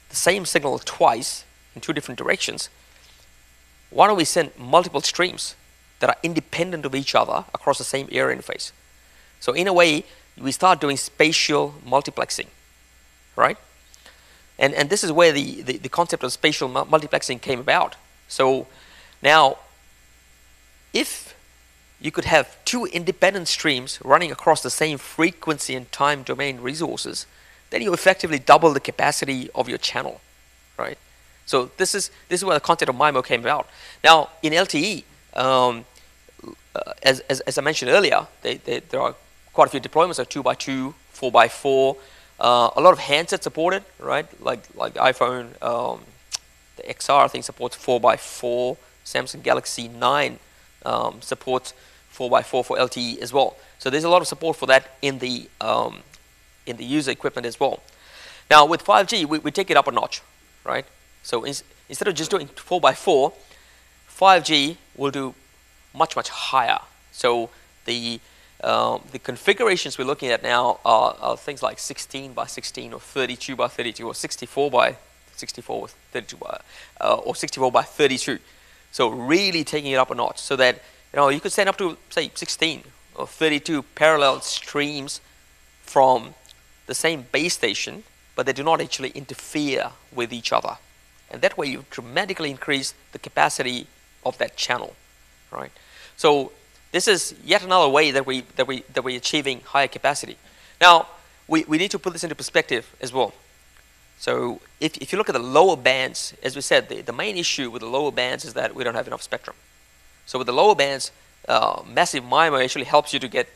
[SPEAKER 1] the same signal twice in two different directions, why don't we send multiple streams that are independent of each other across the same air interface? So in a way, we start doing spatial multiplexing, right? And, and this is where the, the, the concept of spatial mu- multiplexing came about. So now, if you could have two independent streams running across the same frequency and time domain resources, then you effectively double the capacity of your channel, right? So this is this is where the concept of MIMO came about. Now in LTE, um, uh, as, as, as I mentioned earlier, they, they, there are quite a few deployments of two by two, four by four. Uh, a lot of handsets supported, right? Like like iPhone, um, the XR I think supports four by four. Samsung Galaxy 9 um, supports four by four for LTE as well. So there's a lot of support for that in the um, in the user equipment as well. Now with 5G, we, we take it up a notch, right? So ins- instead of just doing four by four, 5G will do much much higher. So the um, the configurations we're looking at now are, are things like 16 by 16 or 32 by 32 or 64 by 64 or 32 by, uh, or 64 by 32. So really taking it up a notch so that you know you could send up to say 16 or 32 parallel streams from the same base station, but they do not actually interfere with each other. And that way you dramatically increase the capacity of that channel, right? So this is yet another way that we that we that we're achieving higher capacity. Now we, we need to put this into perspective as well. So if, if you look at the lower bands, as we said, the, the main issue with the lower bands is that we don't have enough spectrum. So with the lower bands, uh, massive MIMO actually helps you to get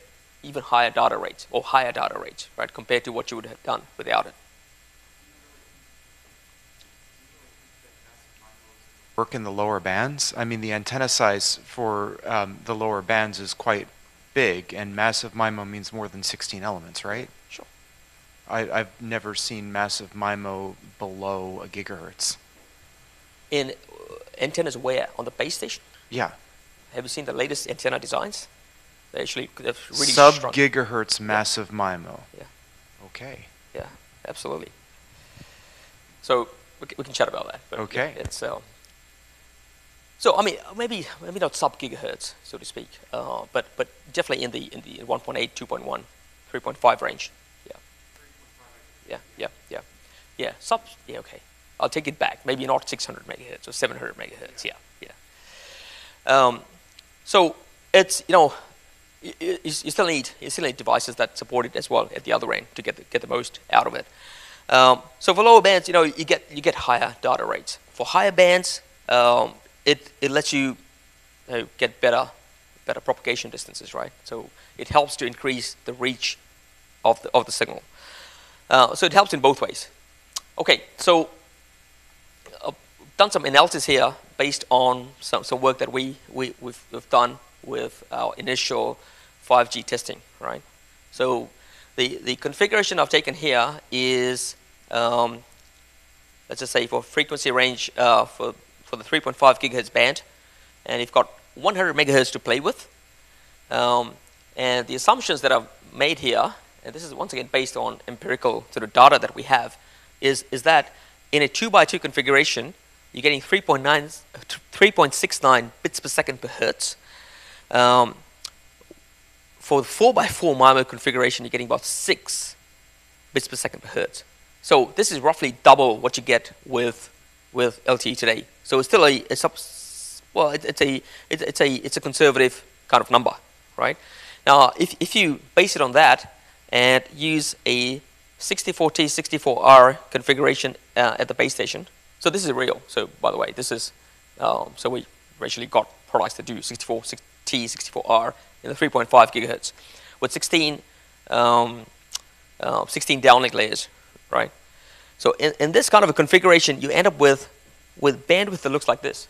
[SPEAKER 1] even higher data rates or higher data rates, right, compared to what you would have done without it.
[SPEAKER 2] Work in the lower bands. I mean, the antenna size for um, the lower bands is quite big, and massive MIMO means more than 16 elements, right?
[SPEAKER 1] Sure.
[SPEAKER 2] I, I've never seen massive MIMO below a gigahertz.
[SPEAKER 1] In uh, antennas where? On the base station?
[SPEAKER 2] Yeah,
[SPEAKER 1] Have you seen the latest antenna designs? They actually they're really
[SPEAKER 2] sub gigahertz massive MIMO.
[SPEAKER 1] Yeah.
[SPEAKER 2] Okay.
[SPEAKER 1] Yeah, absolutely. So we can, we can chat about that. but yeah,
[SPEAKER 2] Okay.
[SPEAKER 1] it's uh, so I mean maybe maybe not sub gigahertz so to speak, uh, but but definitely in the in the 1.8, 2.1, 3.5 range. Yeah. Yeah, yeah, yeah, yeah. Sub. Yeah, okay. I'll take it back. Maybe not 600 megahertz or 700 megahertz. Yeah, yeah. Um, so it's you know you, you, still need you still need devices that support it as well at the other end to get the, get the most out of it. Um, so for lower bands, you know, you get you get higher data rates. For higher bands, um, it it lets you, get better better propagation distances, right? So it helps to increase the reach of the of the signal. Uh, so it helps in both ways. Okay, so I've done some analysis here based on some, some work that we, we, we've, we've done with our initial 5G testing, right? So the, the configuration I've taken here is, um, let's just say for frequency range uh, for, for the 3.5 gigahertz band, and you've got 100 megahertz to play with. Um, and the assumptions that I've made here, and this is once again based on empirical sort of data that we have, is, is that in a 2 by 2 configuration, you're getting 3.9, 3.69 bits per second per hertz. Um, for the 4 by 4 MIMO configuration, you're getting about 6 bits per second per hertz. So this is roughly double what you get with, with LTE today. So it's still a, a sub, well, it, it's a, it, it's a, it's a conservative kind of number, right? Now, if, if you base it on that and use a 64T, 64R configuration uh, at the base station. So this is real. So by the way, this is um, so we actually got products that do 64T, 64R in the 3.5 gigahertz with 16, um, uh, 16 downlink layers, right? So in, in this kind of a configuration, you end up with with bandwidth that looks like this.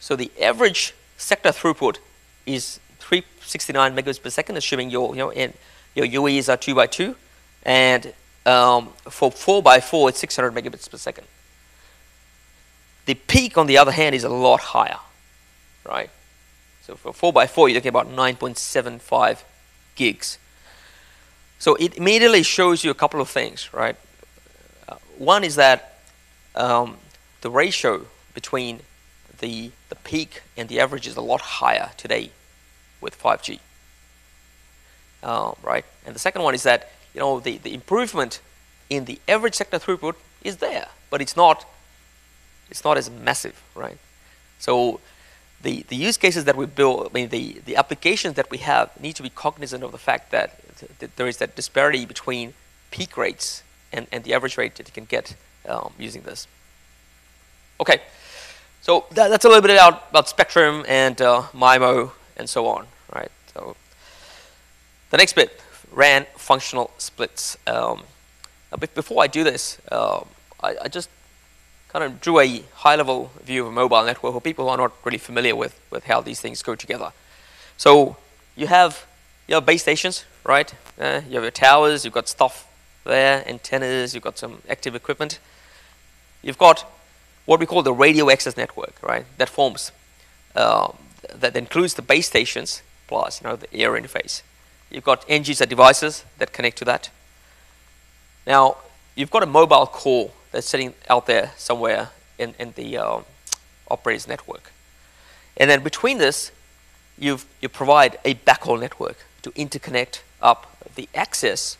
[SPEAKER 1] So the average sector throughput is 369 megabits per second, assuming your you know and your UEs are two by two, and um, for 4 by 4 it's 600 megabits per second. The peak, on the other hand, is a lot higher, right? So for 4 by 4 you're talking about 9.75 gigs. So it immediately shows you a couple of things, right? Uh, one is that um, the ratio between the, the peak and the average is a lot higher today with 5G, uh, right? And the second one is that you know, the, the improvement in the average sector throughput is there, but it's not, it's not as massive, right? So the, the use cases that we build, I mean, the, the applications that we have need to be cognizant of the fact that, that there is that disparity between peak rates and, and the average rate that you can get um, using this. Okay, so that, that's a little bit about, about Spectrum and uh, MIMO and so on, right? So the next bit, RAN functional splits. Um, before I do this, uh, I, I, just kind of drew a high-level view of a mobile network for people who are not really familiar with, with how these things go together. So you have your base stations, right? Uh, you have your towers, you've got stuff there, antennas, you've got some active equipment. You've got what we call the radio access network, right? That forms, uh, that includes the base stations plus, you know, the air interface. You've got user devices that connect to that. Now, you've got a mobile core that's sitting out there somewhere in, in the uh, operator's network. And then between this, you provide a backhaul network to interconnect up the access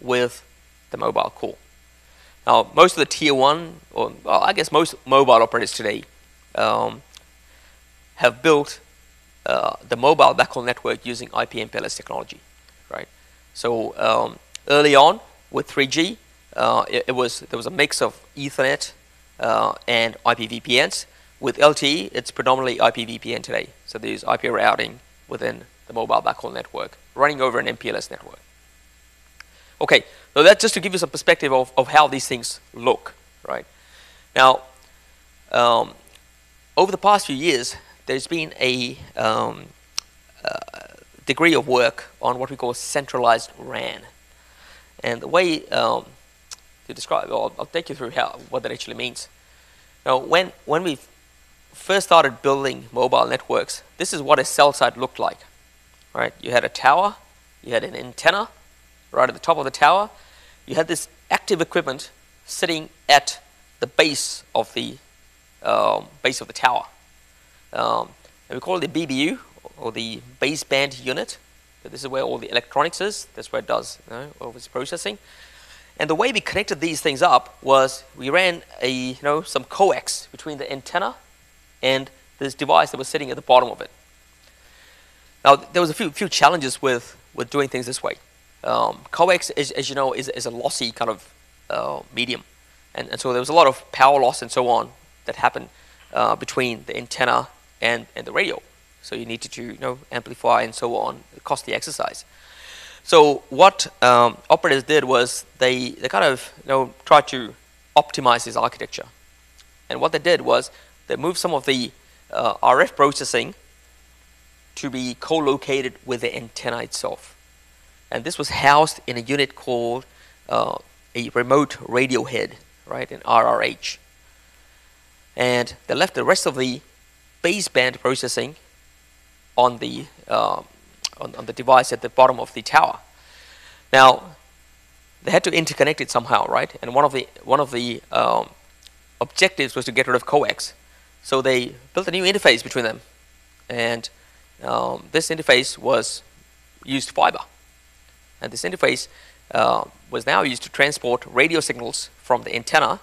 [SPEAKER 1] with the mobile core. Now, most of the tier one, or well, I guess most mobile operators today, um, have built uh, the mobile backhaul network using IP MPLS technology, right? So um, early on with 3G, uh, it, it, was there was a mix of Ethernet uh, and IP VPNs, With LTE, it's predominantly IPVPN today. So there's IP routing within the mobile backhaul network, running over an MPLS network. Okay, so that's just to give you some perspective of, of how these things look, right? Now, um, over the past few years, there's been a um, uh, degree of work on what we call centralized RAN. And the way um, to describe, I'll, I'll take you through how what that actually means. Now, when when we first started building mobile networks, this is what a cell site looked like. Right? You had a tower, you had an antenna right at the top of the tower. You had this active equipment sitting at the base of the um, base of the tower. Um, and we call it the BBU or the baseband unit. So this is where all the electronics is. That's where it does you know, all its processing. And the way we connected these things up was we ran a you know some coax between the antenna and this device that was sitting at the bottom of it. Now there was a few few challenges with with doing things this way. Um, coax, as, as you know, is, is a lossy kind of uh, medium, and, and so there was a lot of power loss and so on that happened uh, between the antenna and, and the radio. So you needed to you know amplify and so on, costly exercise. So what um, operators did was they, they kind of you know tried to optimize this architecture, and what they did was they moved some of the uh, RF processing to be co-located with the antenna itself, and this was housed in a unit called uh, a remote radio head, right, an RRH, and they left the rest of the baseband processing on the uh, on, on, the device at the bottom of the tower. Now, they had to interconnect it somehow, right? And one of the one of the um, objectives was to get rid of coax. So they built a new interface between them, and um, this interface was used fiber, and this interface uh, was now used to transport radio signals from the antenna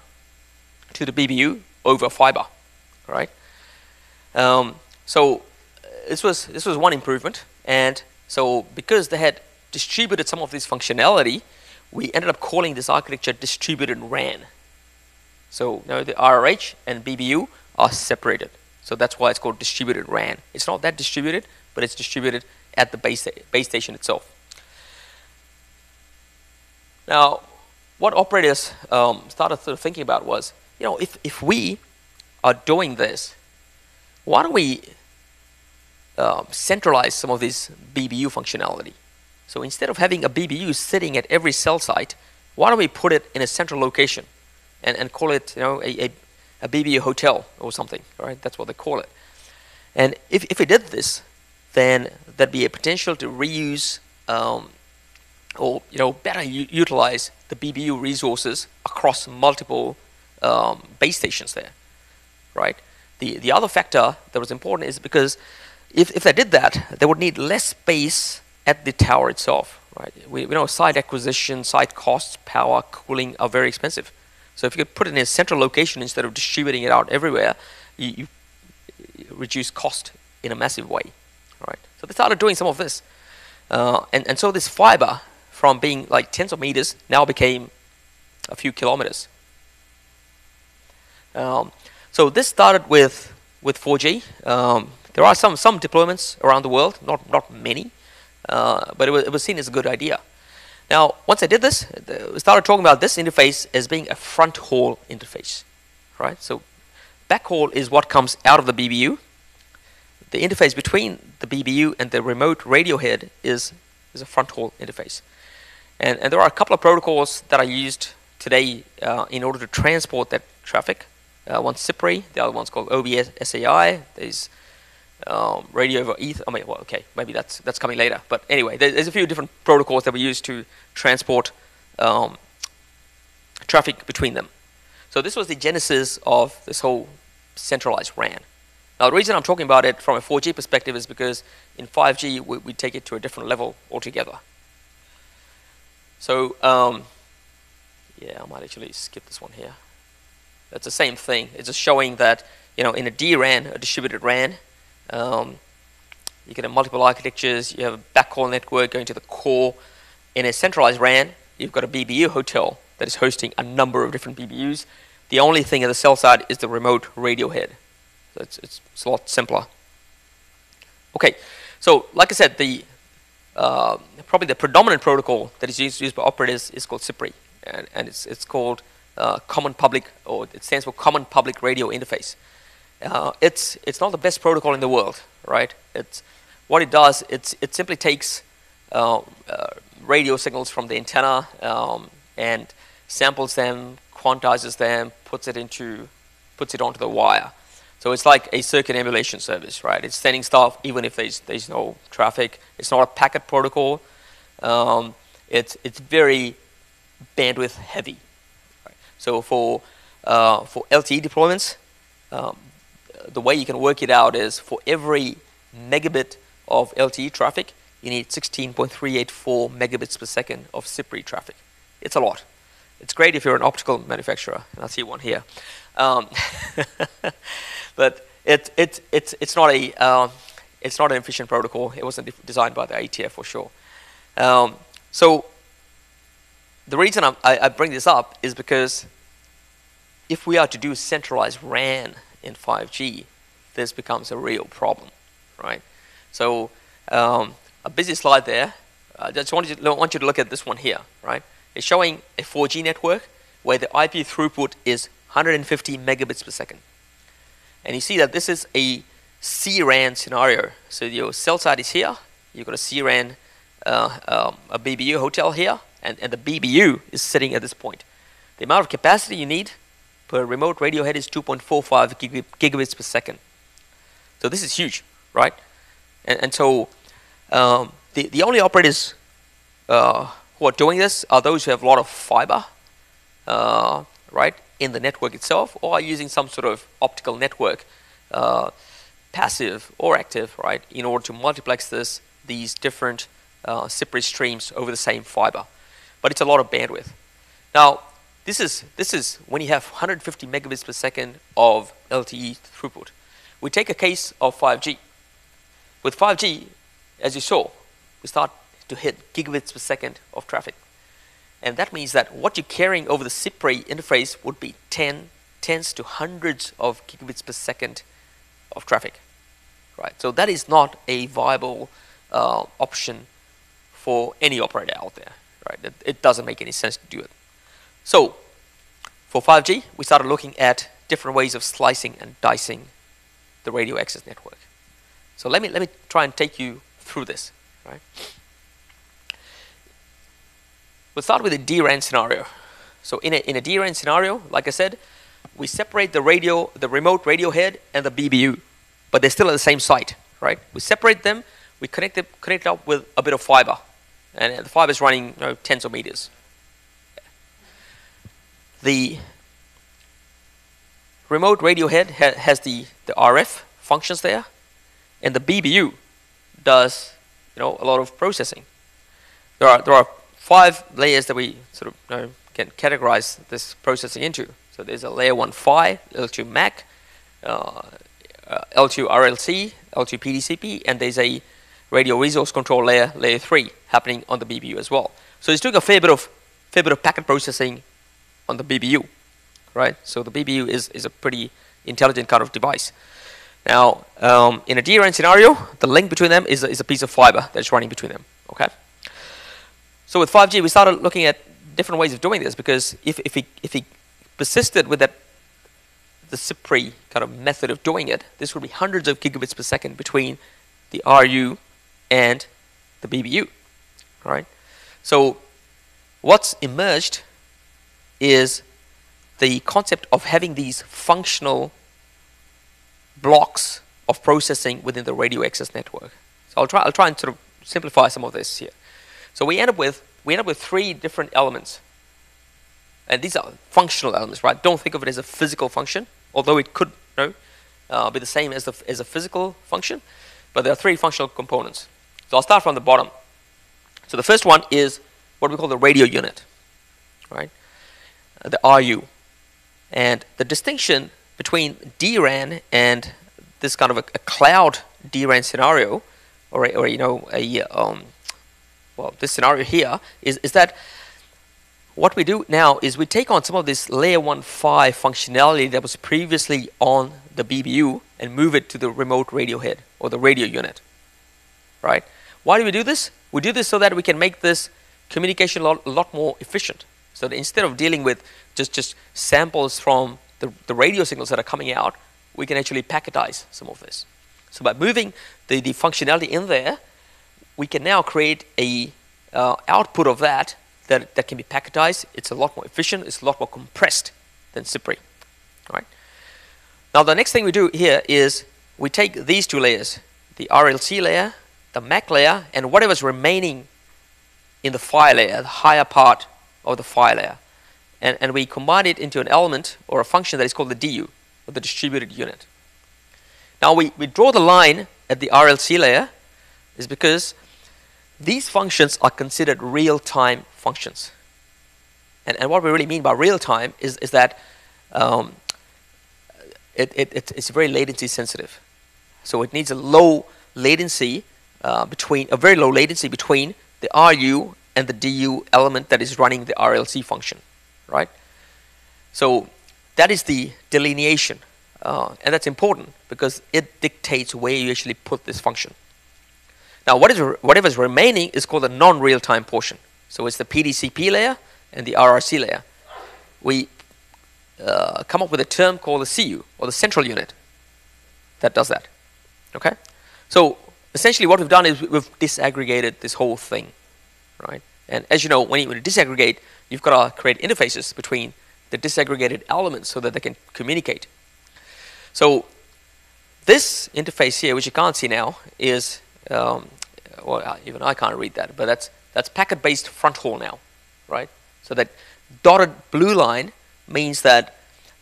[SPEAKER 1] to the BBU over fiber, right? Um, so this was this was one improvement, and so because they had distributed some of this functionality, we ended up calling this architecture distributed RAN. So now the RRH and BBU are separated. So that's why it's called distributed RAN. It's not that distributed, but it's distributed at the base, base station itself. Now, what operators um, started sort of thinking about was, you know, if, if we are doing this, why don't we um, centralize some of this BBU functionality. So instead of having a BBU sitting at every cell site, why don't we put it in a central location and, and call it you know, a, a, a BBU hotel or something, right? That's what they call it. And if, if we did this, then there'd be a potential to reuse um, or you know better utilize the BBU resources across multiple um, base stations there, right? The the other factor that was important is because if, if they did that, they would need less space at the tower itself. Right? We, we know site acquisition, site costs, power, cooling are very expensive. So if you could put it in a central location instead of distributing it out everywhere, you, you reduce cost in a massive way. Right? So they started doing some of this. Uh, and, and so this fiber from being like tens of meters now became a few kilometers. Um, so this started with, with 4G. Um, there are some, some deployments around the world, not, not many, uh, but it was, it was seen as a good idea. Now, once I did this, we started talking about this interface as being a front haul interface, right? So backhaul is what comes out of the BBU. The interface between the BBU and the remote radio head is, is a front haul interface. And, and there are a couple of protocols that are used today uh, in order to transport that traffic. Uh, one's CPRI, the other one's called OBS SAI. There's um, radio over Ether. I mean, well, okay, maybe that's that's coming later. But anyway, there, there's a few different protocols that we use to transport um, traffic between them. So this was the genesis of this whole centralized RAN. Now, the reason I'm talking about it from a 4G perspective is because in 5G we, we take it to a different level altogether. So, um, yeah, I might actually skip this one here. It's the same thing. It's just showing that you know in a DRAN, a distributed RAN, um, you can have multiple architectures. You have a backhaul network going to the core. In a centralized RAN, you've got a BBU hotel that is hosting a number of different BBUs. The only thing at the cell side is the remote radio head. So it's, it's, it's a lot simpler. Okay, so like I said, the uh, probably the predominant protocol that is used, used by operators is called CPRI, and, and it's, it's called uh, Common Public, or it stands for Common Public Radio Interface. Uh, it's, it's not the best protocol in the world, right? It's, what it does, it's, it simply takes uh, uh, radio signals from the antenna um, and samples them, quantizes them, puts it into, puts it onto the wire. So it's like a circuit emulation service, right? It's sending stuff even if there's, there's no traffic. It's not a packet protocol. Um, it's, it's very bandwidth heavy. Right? So for, uh, for LTE deployments, um, the way you can work it out is for every megabit of LTE traffic, you need 16.384 megabits per second of CPRI traffic. It's a lot. It's great if you're an optical manufacturer, and I see one here. Um, (laughs) but it, it, it, it's, not a, uh, it's not an efficient protocol. It wasn't designed by the IETF for sure. Um, so the reason I, I bring this up is because if we are to do centralized RAN in 5G, this becomes a real problem, right? So um, a busy slide there. I just want you, to, want you to look at this one here, right? It's showing a 4G network where the IP throughput is 150 megabits per second. And you see that this is a CRAN scenario. So your cell site is here, you've got a CRAN, uh, um, a BBU hotel here, and, and the BBU is sitting at this point. The amount of capacity you need per remote radio head is 2.45 gigabits per second. So this is huge, right? And, and so um, the, the only operators uh, who are doing this are those who have a lot of fiber, uh, right? In the network itself or using some sort of optical network, uh, passive or active, right, in order to multiplex this, these different uh, separate streams over the same fiber. But it's a lot of bandwidth. Now, this is, this is when you have 150 megabits per second of LTE throughput. We take a case of 5G. With 5G, as you saw, we start to hit gigabits per second of traffic. And that means that what you're carrying over the CPRI interface would be 10, tens to hundreds of gigabits per second of traffic. Right? So that is not a viable uh, option for any operator out there. Right? It, it doesn't make any sense to do it. So for 5G, we started looking at different ways of slicing and dicing the radio access network. So let me, let me try and take you through this. Right? We'll start with a DRAN scenario. So in a, in a DRAN scenario, like I said, we separate the radio, the remote radio head and the BBU, but they're still at the same site, right? We separate them, we connect it, connect it up with a bit of fiber, and the fiber is running you know, tens of meters. The remote radio head ha has the, the RF functions there, and the BBU does you know a lot of processing. There are there are five layers that we sort of know, can categorize this processing into. So there's a layer 1 PHY, L2 MAC, uh, uh, L2 RLC, L2 PDCP, and there's a radio resource control layer, layer 3, happening on the BBU as well. So it's doing a fair bit of, fair bit of packet processing on the BBU, right? So the BBU is, is a pretty intelligent kind of device. Now, um, in a DRAN scenario, the link between them is a, is a piece of fiber that's running between them, okay? So with 5G, we started looking at different ways of doing this because if, if, he, if he persisted with that the CPRI kind of method of doing it, this would be hundreds of gigabits per second between the RU and the BBU, right? So what's emerged is the concept of having these functional blocks of processing within the radio access network. So I'll try, I'll try and sort of simplify some of this here. So we end up with we end up with three different elements. And these are functional elements, right? Don't think of it as a physical function, although it could you know, uh, be the same as, the, as a physical function. But there are three functional components. So I'll start from the bottom. So the first one is what we call the radio unit, right? Uh, the RU. And the distinction between DRAN and this kind of a, a cloud DRAN scenario, or, a, or you know, a um, well, this scenario here is, is that what we do now is we take on some of this layer 1 PHY functionality that was previously on the BBU and move it to the remote radio head or the radio unit. Right? Why do we do this? We do this so that we can make this communication a lot, lot more efficient. So that instead of dealing with just, just samples from the, the radio signals that are coming out, we can actually packetize some of this. So by moving the, the functionality in there, we can now create a uh, output of that, that that can be packetized. It's a lot more efficient. It's a lot more compressed than CPRI. All right. Now the next thing we do here is we take these two layers, the RLC layer, the MAC layer, and whatever's remaining in the PHY layer, the higher part of the PHY layer, and, and we combine it into an element or a function that is called the DU, or the distributed unit. Now we, we draw the line at the RLC layer is because these functions are considered real-time functions. And, and what we really mean by real-time is, is that um, it, it, it's very latency sensitive. So it needs a low latency uh, between, a very low latency between the RU and the DU element that is running the RLC function, right? So that is the delineation. Uh, and that's important because it dictates where you actually put this function. Now, what is whatever is remaining is called the non-real-time portion. So it's the PDCP layer and the RRC layer. We uh, come up with a term called the CU, or the central unit, that does that. Okay? So essentially what we've done is we've disaggregated this whole thing, right? And as you know, when you, when you disaggregate, you've got to create interfaces between the disaggregated elements so that they can communicate. So this interface here, which you can't see now, is um, well, even I can't read that, but that's that's packet-based front haul now, right? So that dotted blue line means that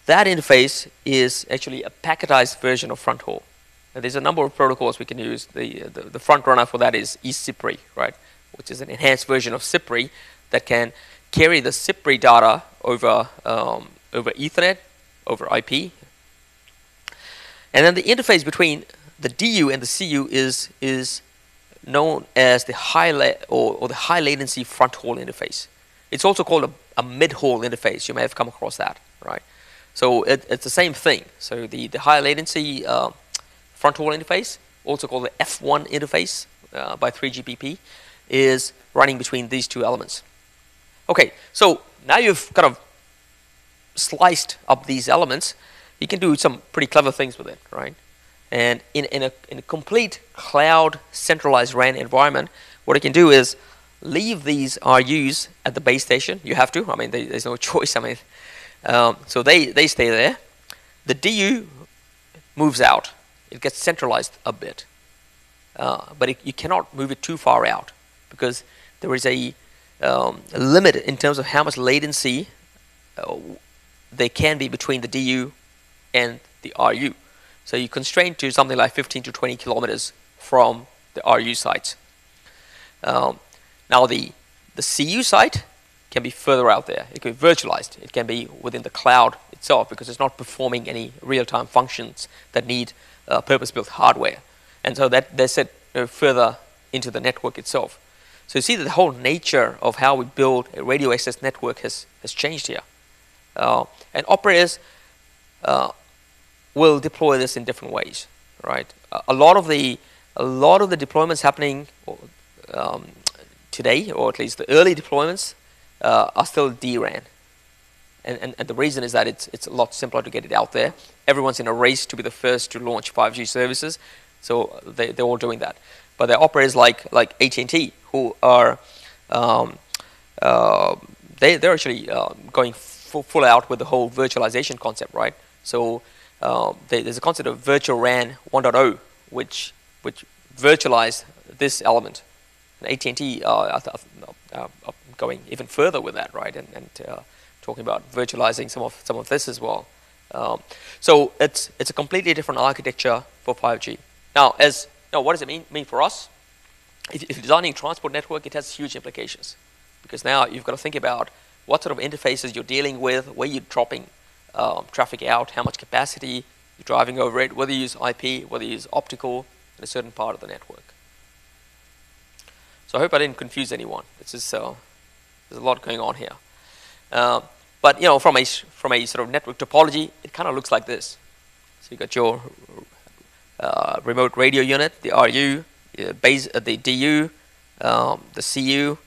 [SPEAKER 1] that interface is actually a packetized version of front haul. There's a number of protocols we can use. The, the, the front runner for that is eCPRI, right? Which is an enhanced version of CPRI that can carry the CPRI data over, um, over Ethernet, over IP. And then the interface between the DU and the CU is, is known as the high or, or the high latency front haul interface. It's also called a, a mid haul interface. You may have come across that, right? So it, it's the same thing. So the, the high latency uh, front haul interface, also called the F1 interface uh, by 3GPP, is running between these two elements. Okay, so now you've kind of sliced up these elements. You can do some pretty clever things with it, right? And in, in, a, in a complete cloud centralized RAN environment, what you can do is leave these RUs at the base station. You have to. I mean, they, there's no (laughs) choice. I mean, um, so they, they stay there. The DU moves out. It gets centralized a bit. Uh, but it, you cannot move it too far out because there is a, um, a limit in terms of how much latency uh, there can be between the DU and the RU. So you constrain to something like 15 to 20 kilometers from the RU site. Um, now the, the CU site can be further out there. It can be virtualized. It can be within the cloud itself because it's not performing any real-time functions that need uh, purpose-built hardware. And so that they're set you know, further into the network itself. So you see that the whole nature of how we build a radio access network has, has changed here. Uh, and operators uh, will deploy this in different ways, right? A lot of the a lot of the deployments happening um, today, or at least the early deployments, uh, are still DRAN. And, and, and, the reason is that it's, it's a lot simpler to get it out there. Everyone's in a race to be the first to launch 5G services, so they, they're all doing that. But there are operators like, like AT&T who are, um, uh, they, they're actually uh, going full, full out with the whole virtualization concept, right? So uh, there's a concept of virtual RAN 1.0, which which virtualize this element. And AT&T uh, uh, going even further with that, right? And, and uh, talking about virtualizing some of some of this as well. Um, so it's it's a completely different architecture for 5G. Now, as now, what does it mean mean for us? If, if designing transport network, it has huge implications because now you've got to think about what sort of interfaces you're dealing with, where you're dropping um, traffic out, how much capacity you're driving over it, whether you use IP, whether you use optical in a certain part of the network. So I hope I didn't confuse anyone. This is, uh, there's a lot going on here. Uh, but you know, from a from a sort of network topology, it kind of looks like this. So you got your uh, remote radio unit, the RU, uh, base, uh, the DU, um, the CU.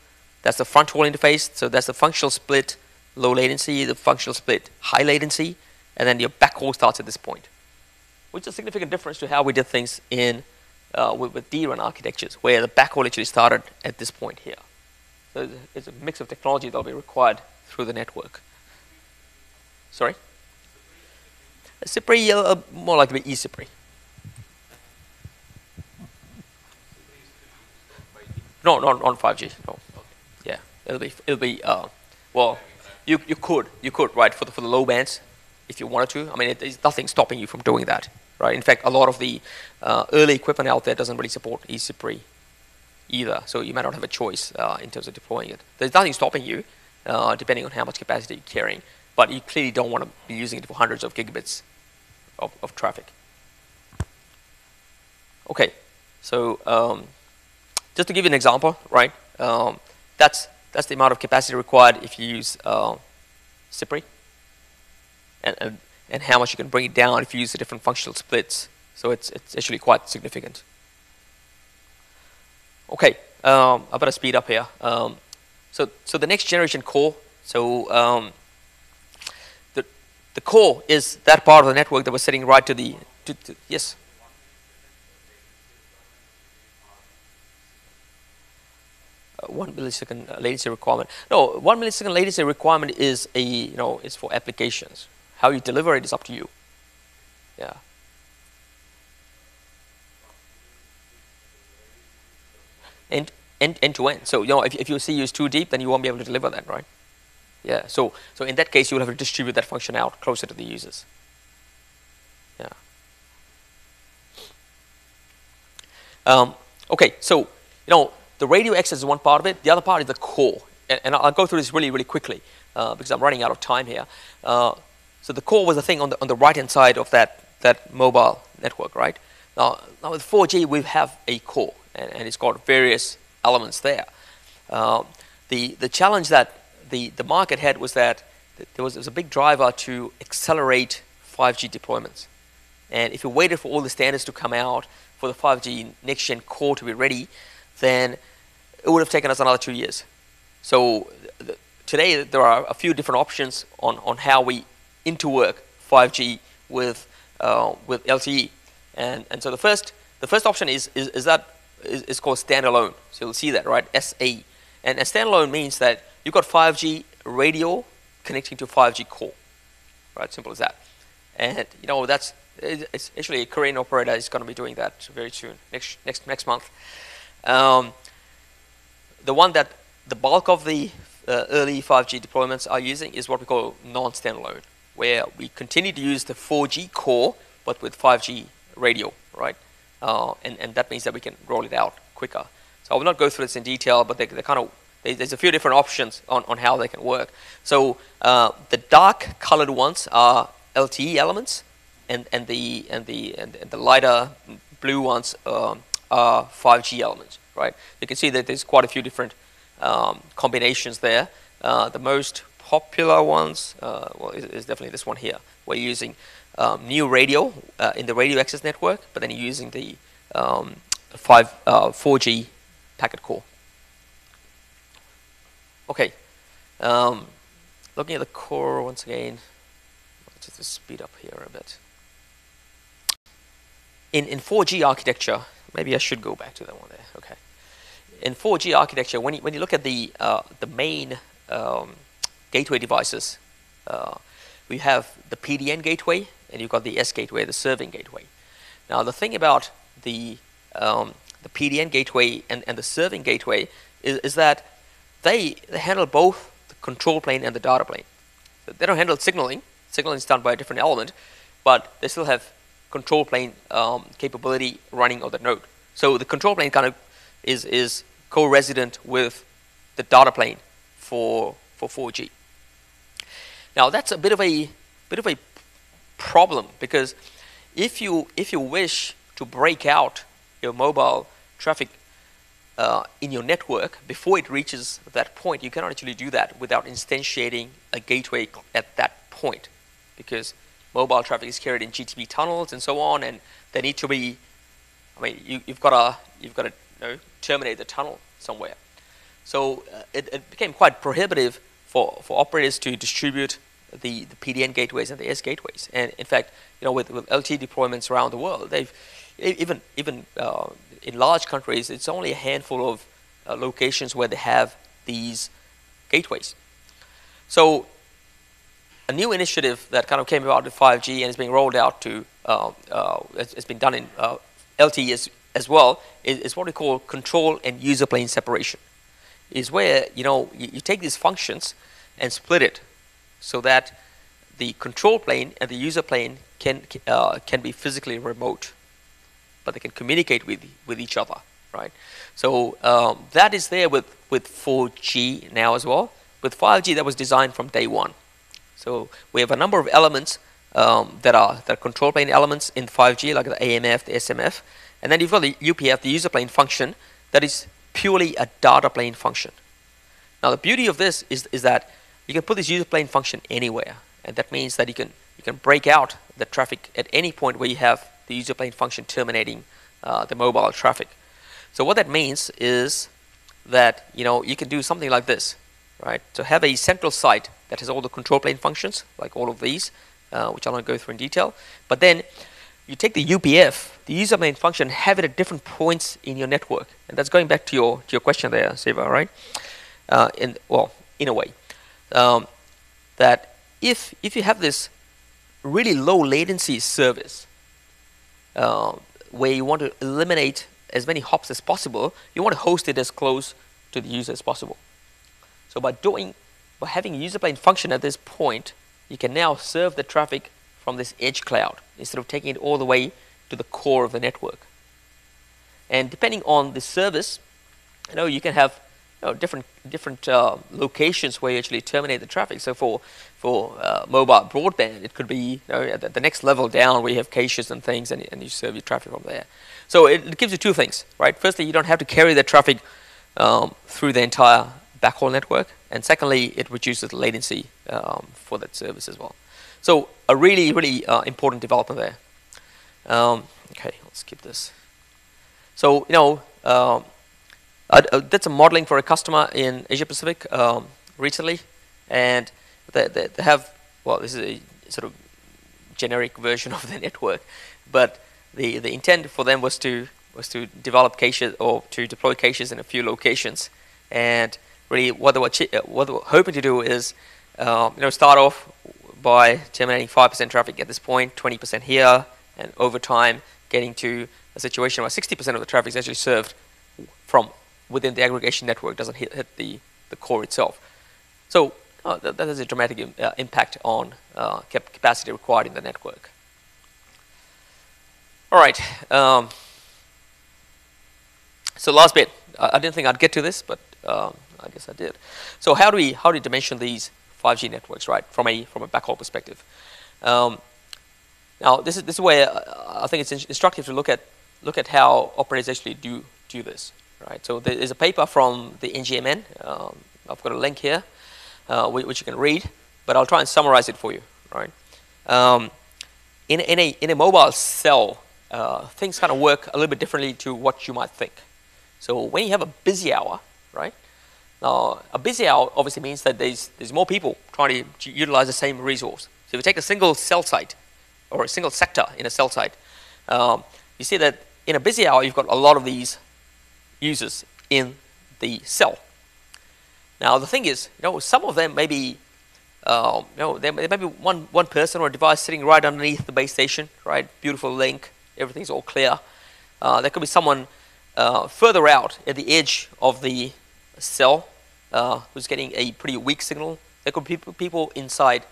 [SPEAKER 1] That's the front haul interface. So that's the functional split low latency, the functional split high latency, and then your backhaul starts at this point, which is a significant difference to how we did things in uh, with, with DRAN architectures, where the backhaul actually started at this point here. So it's a mix of technology that will be required through the network. Sorry? CPRI, uh, more likely eCPRI. No, not on 5G. No. Yeah, it'll be it'll be uh, well, you you could you could right for the for the low bands, if you wanted to. I mean, it, there's nothing stopping you from doing that, right? In fact, a lot of the uh, early equipment out there doesn't really support eCPRI either, so you might not have a choice uh, in terms of deploying it. There's nothing stopping you, uh, depending on how much capacity you're carrying, but you clearly don't want to be using it for hundreds of gigabits of, of traffic. Okay, so um, just to give you an example, right? Um, that's that's the amount of capacity required if you use uh, CPRI, and, and and how much you can bring it down if you use the different functional splits. So it's it's actually quite significant. Okay, um, I better speed up here. Um, so so the next generation core. So um, the the core is that part of the network that was sitting right to the to, to yes. One millisecond latency requirement. No, one millisecond latency requirement is a you know is for applications. How you deliver it is up to you. Yeah. And end, end to end. So you know if, if your CU is too deep, then you won't be able to deliver that, right? Yeah. So so in that case, you'll have to distribute that function out closer to the users. Yeah. Um, okay. So you know the radio access is one part of it. The other part is the core. And, and I'll go through this really, really quickly uh, because I'm running out of time here. Uh, so the core was the thing on the, on the right-hand side of that, that mobile network, right? Now, now with 4G, we have a core, and, and it's got various elements there. Um, the, the challenge that the, the market had was that there was, there was a big driver to accelerate 5G deployments. And if you waited for all the standards to come out for the 5G next-gen core to be ready, then it would have taken us another two years. So th- today there are a few different options on, on how we interwork 5G with uh, with LTE, and and so the first the first option is is, is that is, is called standalone. So you'll see that right, SA, and a standalone means that you've got 5G radio connecting to 5G core, right? Simple as that. And you know that's it's actually a Korean operator is going to be doing that very soon, next next next month. Um, the one that the bulk of the uh, early 5G deployments are using is what we call non-standalone, where we continue to use the 4G core, but with 5G radio, right? Uh, and, and that means that we can roll it out quicker. So I will not go through this in detail, but they, they kind of they, there's a few different options on, on how they can work. So uh, the dark colored ones are LTE elements, and, and the and the and, the lighter blue ones um, are 5G elements, right? You can see that there's quite a few different um, combinations there. Uh, the most popular ones, uh, well, is, is, definitely this one here. We're using um, new radio uh, in the radio access network, but then using the um, 5, 4G uh, packet core. Okay, um, looking at the core once again, let's just speed up here a bit. In, in 4G architecture, Maybe I should go back to that one there. Okay. In 4G architecture, when you, when you look at the, uh, the main um, gateway devices, uh, we have the PDN gateway and you've got the S gateway, the serving gateway. Now, the thing about the, um, the PDN gateway and, and the serving gateway is, is that they, they handle both the control plane and the data plane. They don't handle signaling. Signaling is done by a different element, but they still have control plane um, capability running on the node. So the control plane kind of is, is co-resident with the data plane for, for 4G. Now that's a bit of a bit of a problem because if you if you wish to break out your mobile traffic uh, in your network before it reaches that point, you cannot actually do that without instantiating a gateway at that point because mobile traffic is carried in GTP tunnels and so on, and they need to be. I mean, you, you've got to you've got to you know, terminate the tunnel somewhere. So uh, it, it became quite prohibitive for, for operators to distribute the, the PDN gateways and the S gateways. And in fact, you know, with, with LTE deployments around the world, they've even even uh, in large countries, it's only a handful of uh, locations where they have these gateways. So a new initiative that kind of came about with 5G and is being rolled out to, uh, uh, it's, been done in uh, LTE as, as well, is, is, what we call control and user plane separation. Is where, you know, you, you take these functions and split it so that the control plane and the user plane can, uh, can be physically remote, but they can communicate with, with each other, right? So um, that is there with, with 4G now as well. With 5G, that was designed from day one. So we have a number of elements um, that are that control plane elements in 5G, like the AMF, the SMF, and then you've got the UPF, the user plane function, that is purely a data plane function. Now the beauty of this is, is that you can put this user plane function anywhere, and that means that you can you can break out the traffic at any point where you have the user plane function terminating uh, the mobile traffic. So what that means is that you know you can do something like this, right? So have a central site that has all the control plane functions, like all of these, uh, which I won't go through in detail. But then you take the UPF, the user plane function, have it at different points in your network, and that's going back to your to your question there, Siva, right? Uh, in well, in a way, um, that if if you have this really low latency service uh, where you want to eliminate as many hops as possible, you want to host it as close to the user as possible. So by doing by having a user plane function at this point, you can now serve the traffic from this edge cloud instead of taking it all the way to the core of the network. And depending on the service, you know, you can have you know, different different uh, locations where you actually terminate the traffic. So for for uh, mobile broadband, it could be you know, at the, the, next level down where you have caches and things, and, and you serve your traffic from there. So it, it, gives you two things, right? Firstly, you don't have to carry the traffic um, through the entire backhaul network, and secondly, it reduces latency um, for that service as well. So a really, really uh, important development there. Um, okay, let's skip this. So, you know, um, I, I did some modeling for a customer in Asia Pacific um, recently, and they, they, they, have, well, this is a sort of generic version of the (laughs) network, but the, the intent for them was to was to develop caches or to deploy caches in a few locations, and really what they were, uh, what they were hoping to do is um, you know start off by terminating 5% traffic at this point, 20% here, and over time getting to a situation where 60% of the traffic is actually served from within the aggregation network, doesn't hit, hit the, the core itself. So uh, that, that has a dramatic Im uh, impact on uh, cap capacity required in the network. All right. Um, so last bit, I, I, didn't think I'd get to this, but um, I guess I did. So how do we how do we dimension these 5G networks, right? From a from a backhaul perspective. Um, now this is this is where uh, I think it's instructive to look at look at how operators actually do do this, right? So there is a paper from the NGMN. Um, I've got a link here, uh, which you can read, but I'll try and summarize it for you, right? Um, in in a in a mobile cell, uh, things kind of work a little bit differently to what you might think. So when you have a busy hour, right? Now, a busy hour obviously means that there's, there's more people trying to utilize the same resource. So if you take a single cell site or a single sector in a cell site, um, you see that in a busy hour, you've got a lot of these users in the cell. Now, the thing is, you know, some of them may be, um, you know, there may be one, one person or a device sitting right underneath the base station, right? Beautiful link, everything's all clear. Uh, there could be someone uh, further out at the edge of the cell uh, who's getting a pretty weak signal. There could be people inside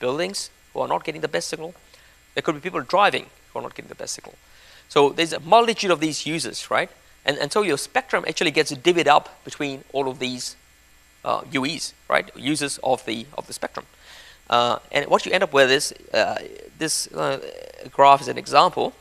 [SPEAKER 1] buildings who are not getting the best signal. There could be people driving who are not getting the best signal. So there's a multitude of these users, right? And, and so your spectrum actually gets divvied up between all of these uh, UEs, right? Users of the of the spectrum. Uh, and what you end up with is uh, this uh, graph is an example.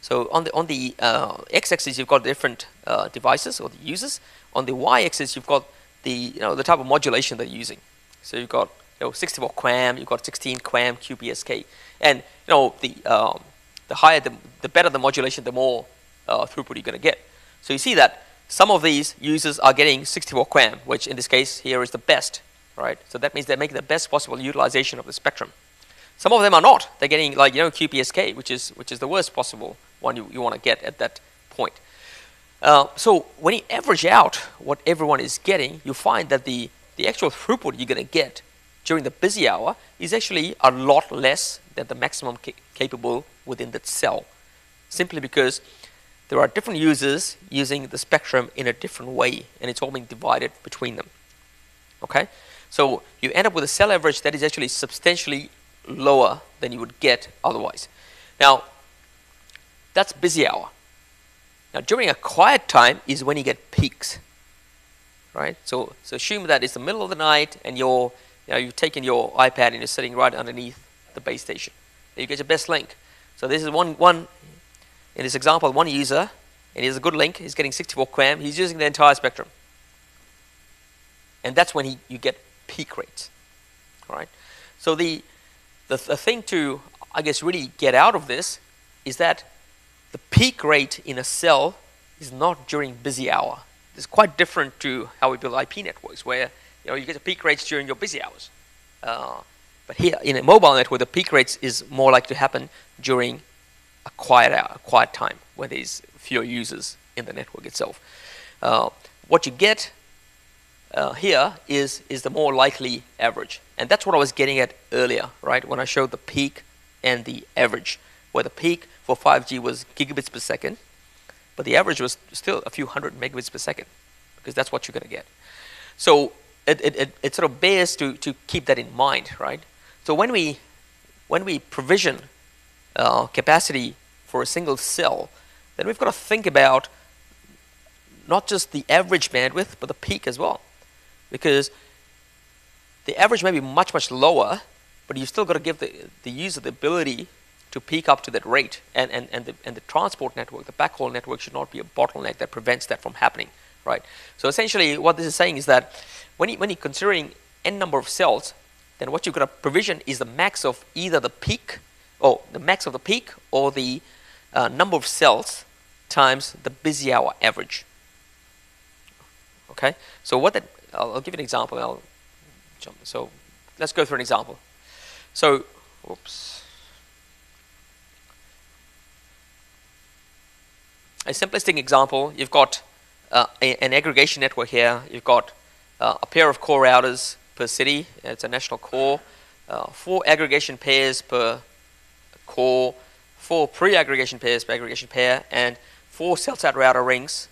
[SPEAKER 1] So on the on the uh, x-axis you've got different uh, devices or the users. On the y-axis you've got the you know the type of modulation they're using. So you've got you know 64 QAM, you've got 16 QAM QPSK, and you know the um, the higher the, the better the modulation, the more uh, throughput you're going to get. So you see that some of these users are getting 64 QAM, which in this case here is the best, right? So that means they're making the best possible utilization of the spectrum. Some of them are not. They're getting like you know QPSK, which is which is the worst possible one you, you want to get at that point. Uh, so when you average out what everyone is getting, you find that the, the actual throughput you're going to get during the busy hour is actually a lot less than the maximum ca capable within that cell, simply because there are different users using the spectrum in a different way, and it's all being divided between them. Okay, so you end up with a cell average that is actually substantially lower than you would get otherwise. Now, that's busy hour. Now, during a quiet time is when you get peaks, right? So, so assume that it's the middle of the night and you're, you know, you've taken your iPad and you're sitting right underneath the base station. You get your best link. So this is one, one in this example, one user, and he has a good link, he's getting 64 QAM, he's using the entire spectrum. And that's when he, you get peak rates, right? So the, the, the thing to, I guess, really get out of this is that the peak rate in a cell is not during busy hour. It's quite different to how we build IP networks, where you know you get the peak rates during your busy hours. Uh, but here in a mobile network, the peak rates is more likely to happen during a quiet hour, a quiet time, where there's fewer users in the network itself. Uh, what you get uh, here is is the more likely average, and that's what I was getting at earlier, right? When I showed the peak and the average, where the peak for 5G was gigabits per second, but the average was still a few hundred megabits per second, because that's what you're going to get. So it, it, it, it, sort of bears to, to keep that in mind, right? So when we, when we provision uh, capacity for a single cell, then we've got to think about not just the average bandwidth, but the peak as well. Because the average may be much, much lower, but you've still got to give the, the user the ability to peak up to that rate. And, and, and, the, and the transport network, the backhaul network, should not be a bottleneck that prevents that from happening, right? So essentially, what this is saying is that when, you, when you're considering n number of cells, then what you've got to provision is the max of either the peak, or the max of the peak, or the uh, number of cells times the busy hour average. Okay, so what that, I'll, I'll give you an example. I'll jump. So let's go through an example. So, whoops. A simplistic example, you've got uh, a, an aggregation network here. You've got uh, a pair of core routers per city. It's a national core. Uh, four aggregation pairs per core, four pre-aggregation pairs per aggregation pair, and four cell-site router rings.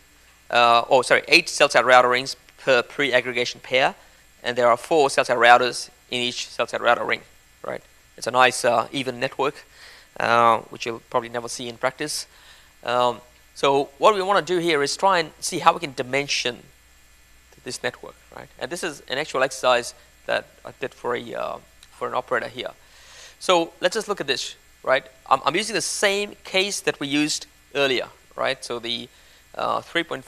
[SPEAKER 1] Uh, oh, sorry, eight cell-site router rings per pre-aggregation pair, and there are four cell-site routers in each cell-site router ring. Right? It's a nice uh, even network, uh, which you'll probably never see in practice. Um, so what we want to do here is try and see how we can dimension this network, right? And this is an actual exercise that I did for a uh, for an operator here. So let's just look at this, right? I'm, I'm using the same case that we used earlier, right? So the uh, 3.5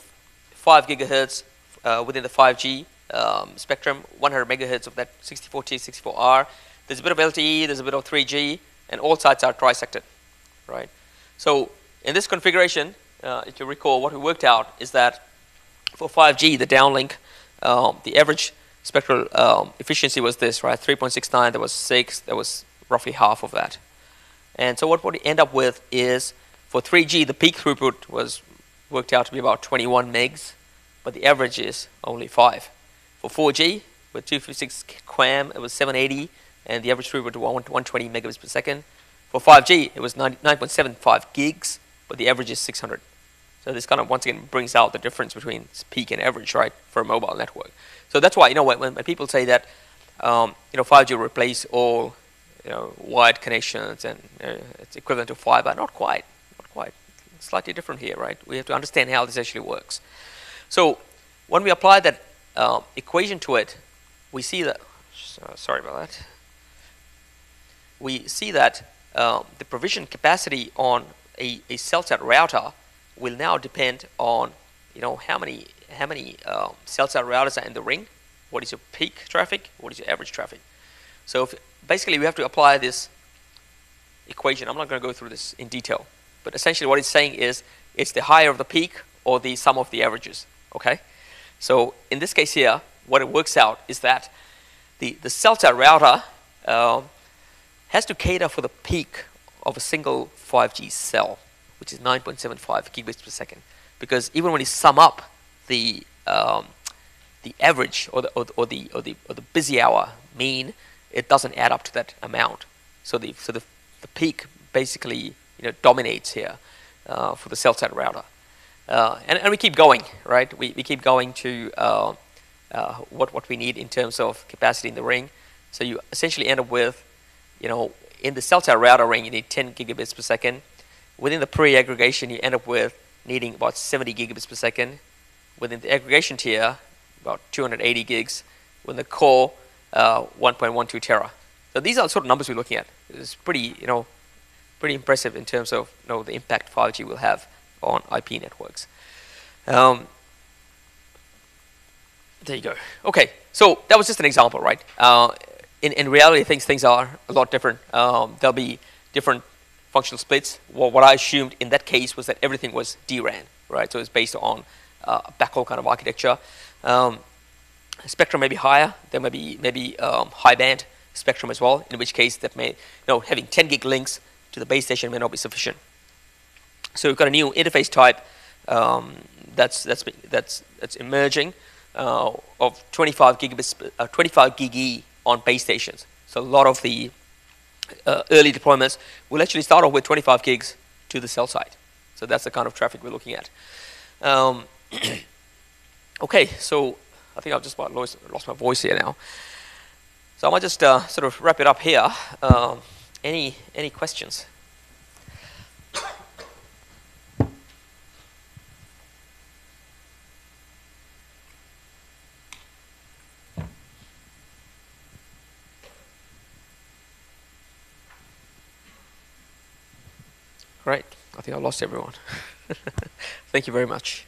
[SPEAKER 1] gigahertz uh, within the 5G um, spectrum, 100 megahertz of that 64T, 64R. There's a bit of LTE, there's a bit of 3G, and all sites are trisected, right? So in this configuration, uh, if you recall, what we worked out is that for 5G, the downlink, um, the average spectral um, efficiency was this, right? 3.69, there was 6, there was roughly half of that. And so what we end up with is for 3G, the peak throughput was worked out to be about 21 megs, but the average is only 5. For 4G, with 256 QAM, it was 780, and the average throughput was 120 megabits per second. For 5G, it was 9.75 gigs, but the average is 600. So this kind of once again brings out the difference between peak and average, right, for a mobile network. So that's why you know when, when people say that um, you know 5G will replace all you know wired connections and uh, it's equivalent to fiber, not quite, not quite. Slightly different here, right? We have to understand how this actually works. So when we apply that uh, equation to it, we see that. Uh, sorry about that. We see that um, the provision capacity on a, a cell site router will now depend on you know how many how many um, cell site routers are in the ring, what is your peak traffic, what is your average traffic. So if, basically, we have to apply this equation. I'm not going to go through this in detail, but essentially, what it's saying is it's the higher of the peak or the sum of the averages. Okay. So in this case here, what it works out is that the the cell site router um, has to cater for the peak of a single 5G cell, which is 9.75 gigabits per second. Because even when you sum up the um, the average or the, or or the or the or the busy hour mean, it doesn't add up to that amount. So the so the, the peak basically you know dominates here uh, for the cell site router, uh, and and we keep going, right? We we keep going to uh, uh, what what we need in terms of capacity in the ring. So you essentially end up with, you know, in the cell site router ring you need 10 gigabits per second. Within the pre-aggregation you end up with needing about 70 gigabits per second. Within the aggregation tier, about 280 gigs. Within the core, uh, 1.12 tera. So these are the sort of numbers we're looking at. It's pretty, you know, pretty impressive in terms of you know, the impact 5G will have on IP networks. Um, there you go. Okay, so that was just an example, right? Uh, in, in reality, things things are a lot different. Um, there'll be different functional splits. Well, what I assumed in that case was that everything was DRAN, right? So it's based on uh, backhaul kind of architecture. Um, spectrum may be higher. There may be maybe um, high band spectrum as well. In which case, that may you know having 10 gig links to the base station may not be sufficient. So we've got a new interface type um, that's that's that's that's emerging uh, of 25 gigabits, uh, 25 gig on base stations. So a lot of the uh, early deployments will actually start off with 25 gigs to the cell site. So that's the kind of traffic we're looking at. Um, (clears throat) okay, so I think I've just about lost, lost my voice here now. So I might just uh, sort of wrap it up here. Um, any any questions? think I've lost everyone. (laughs) Thank you very much.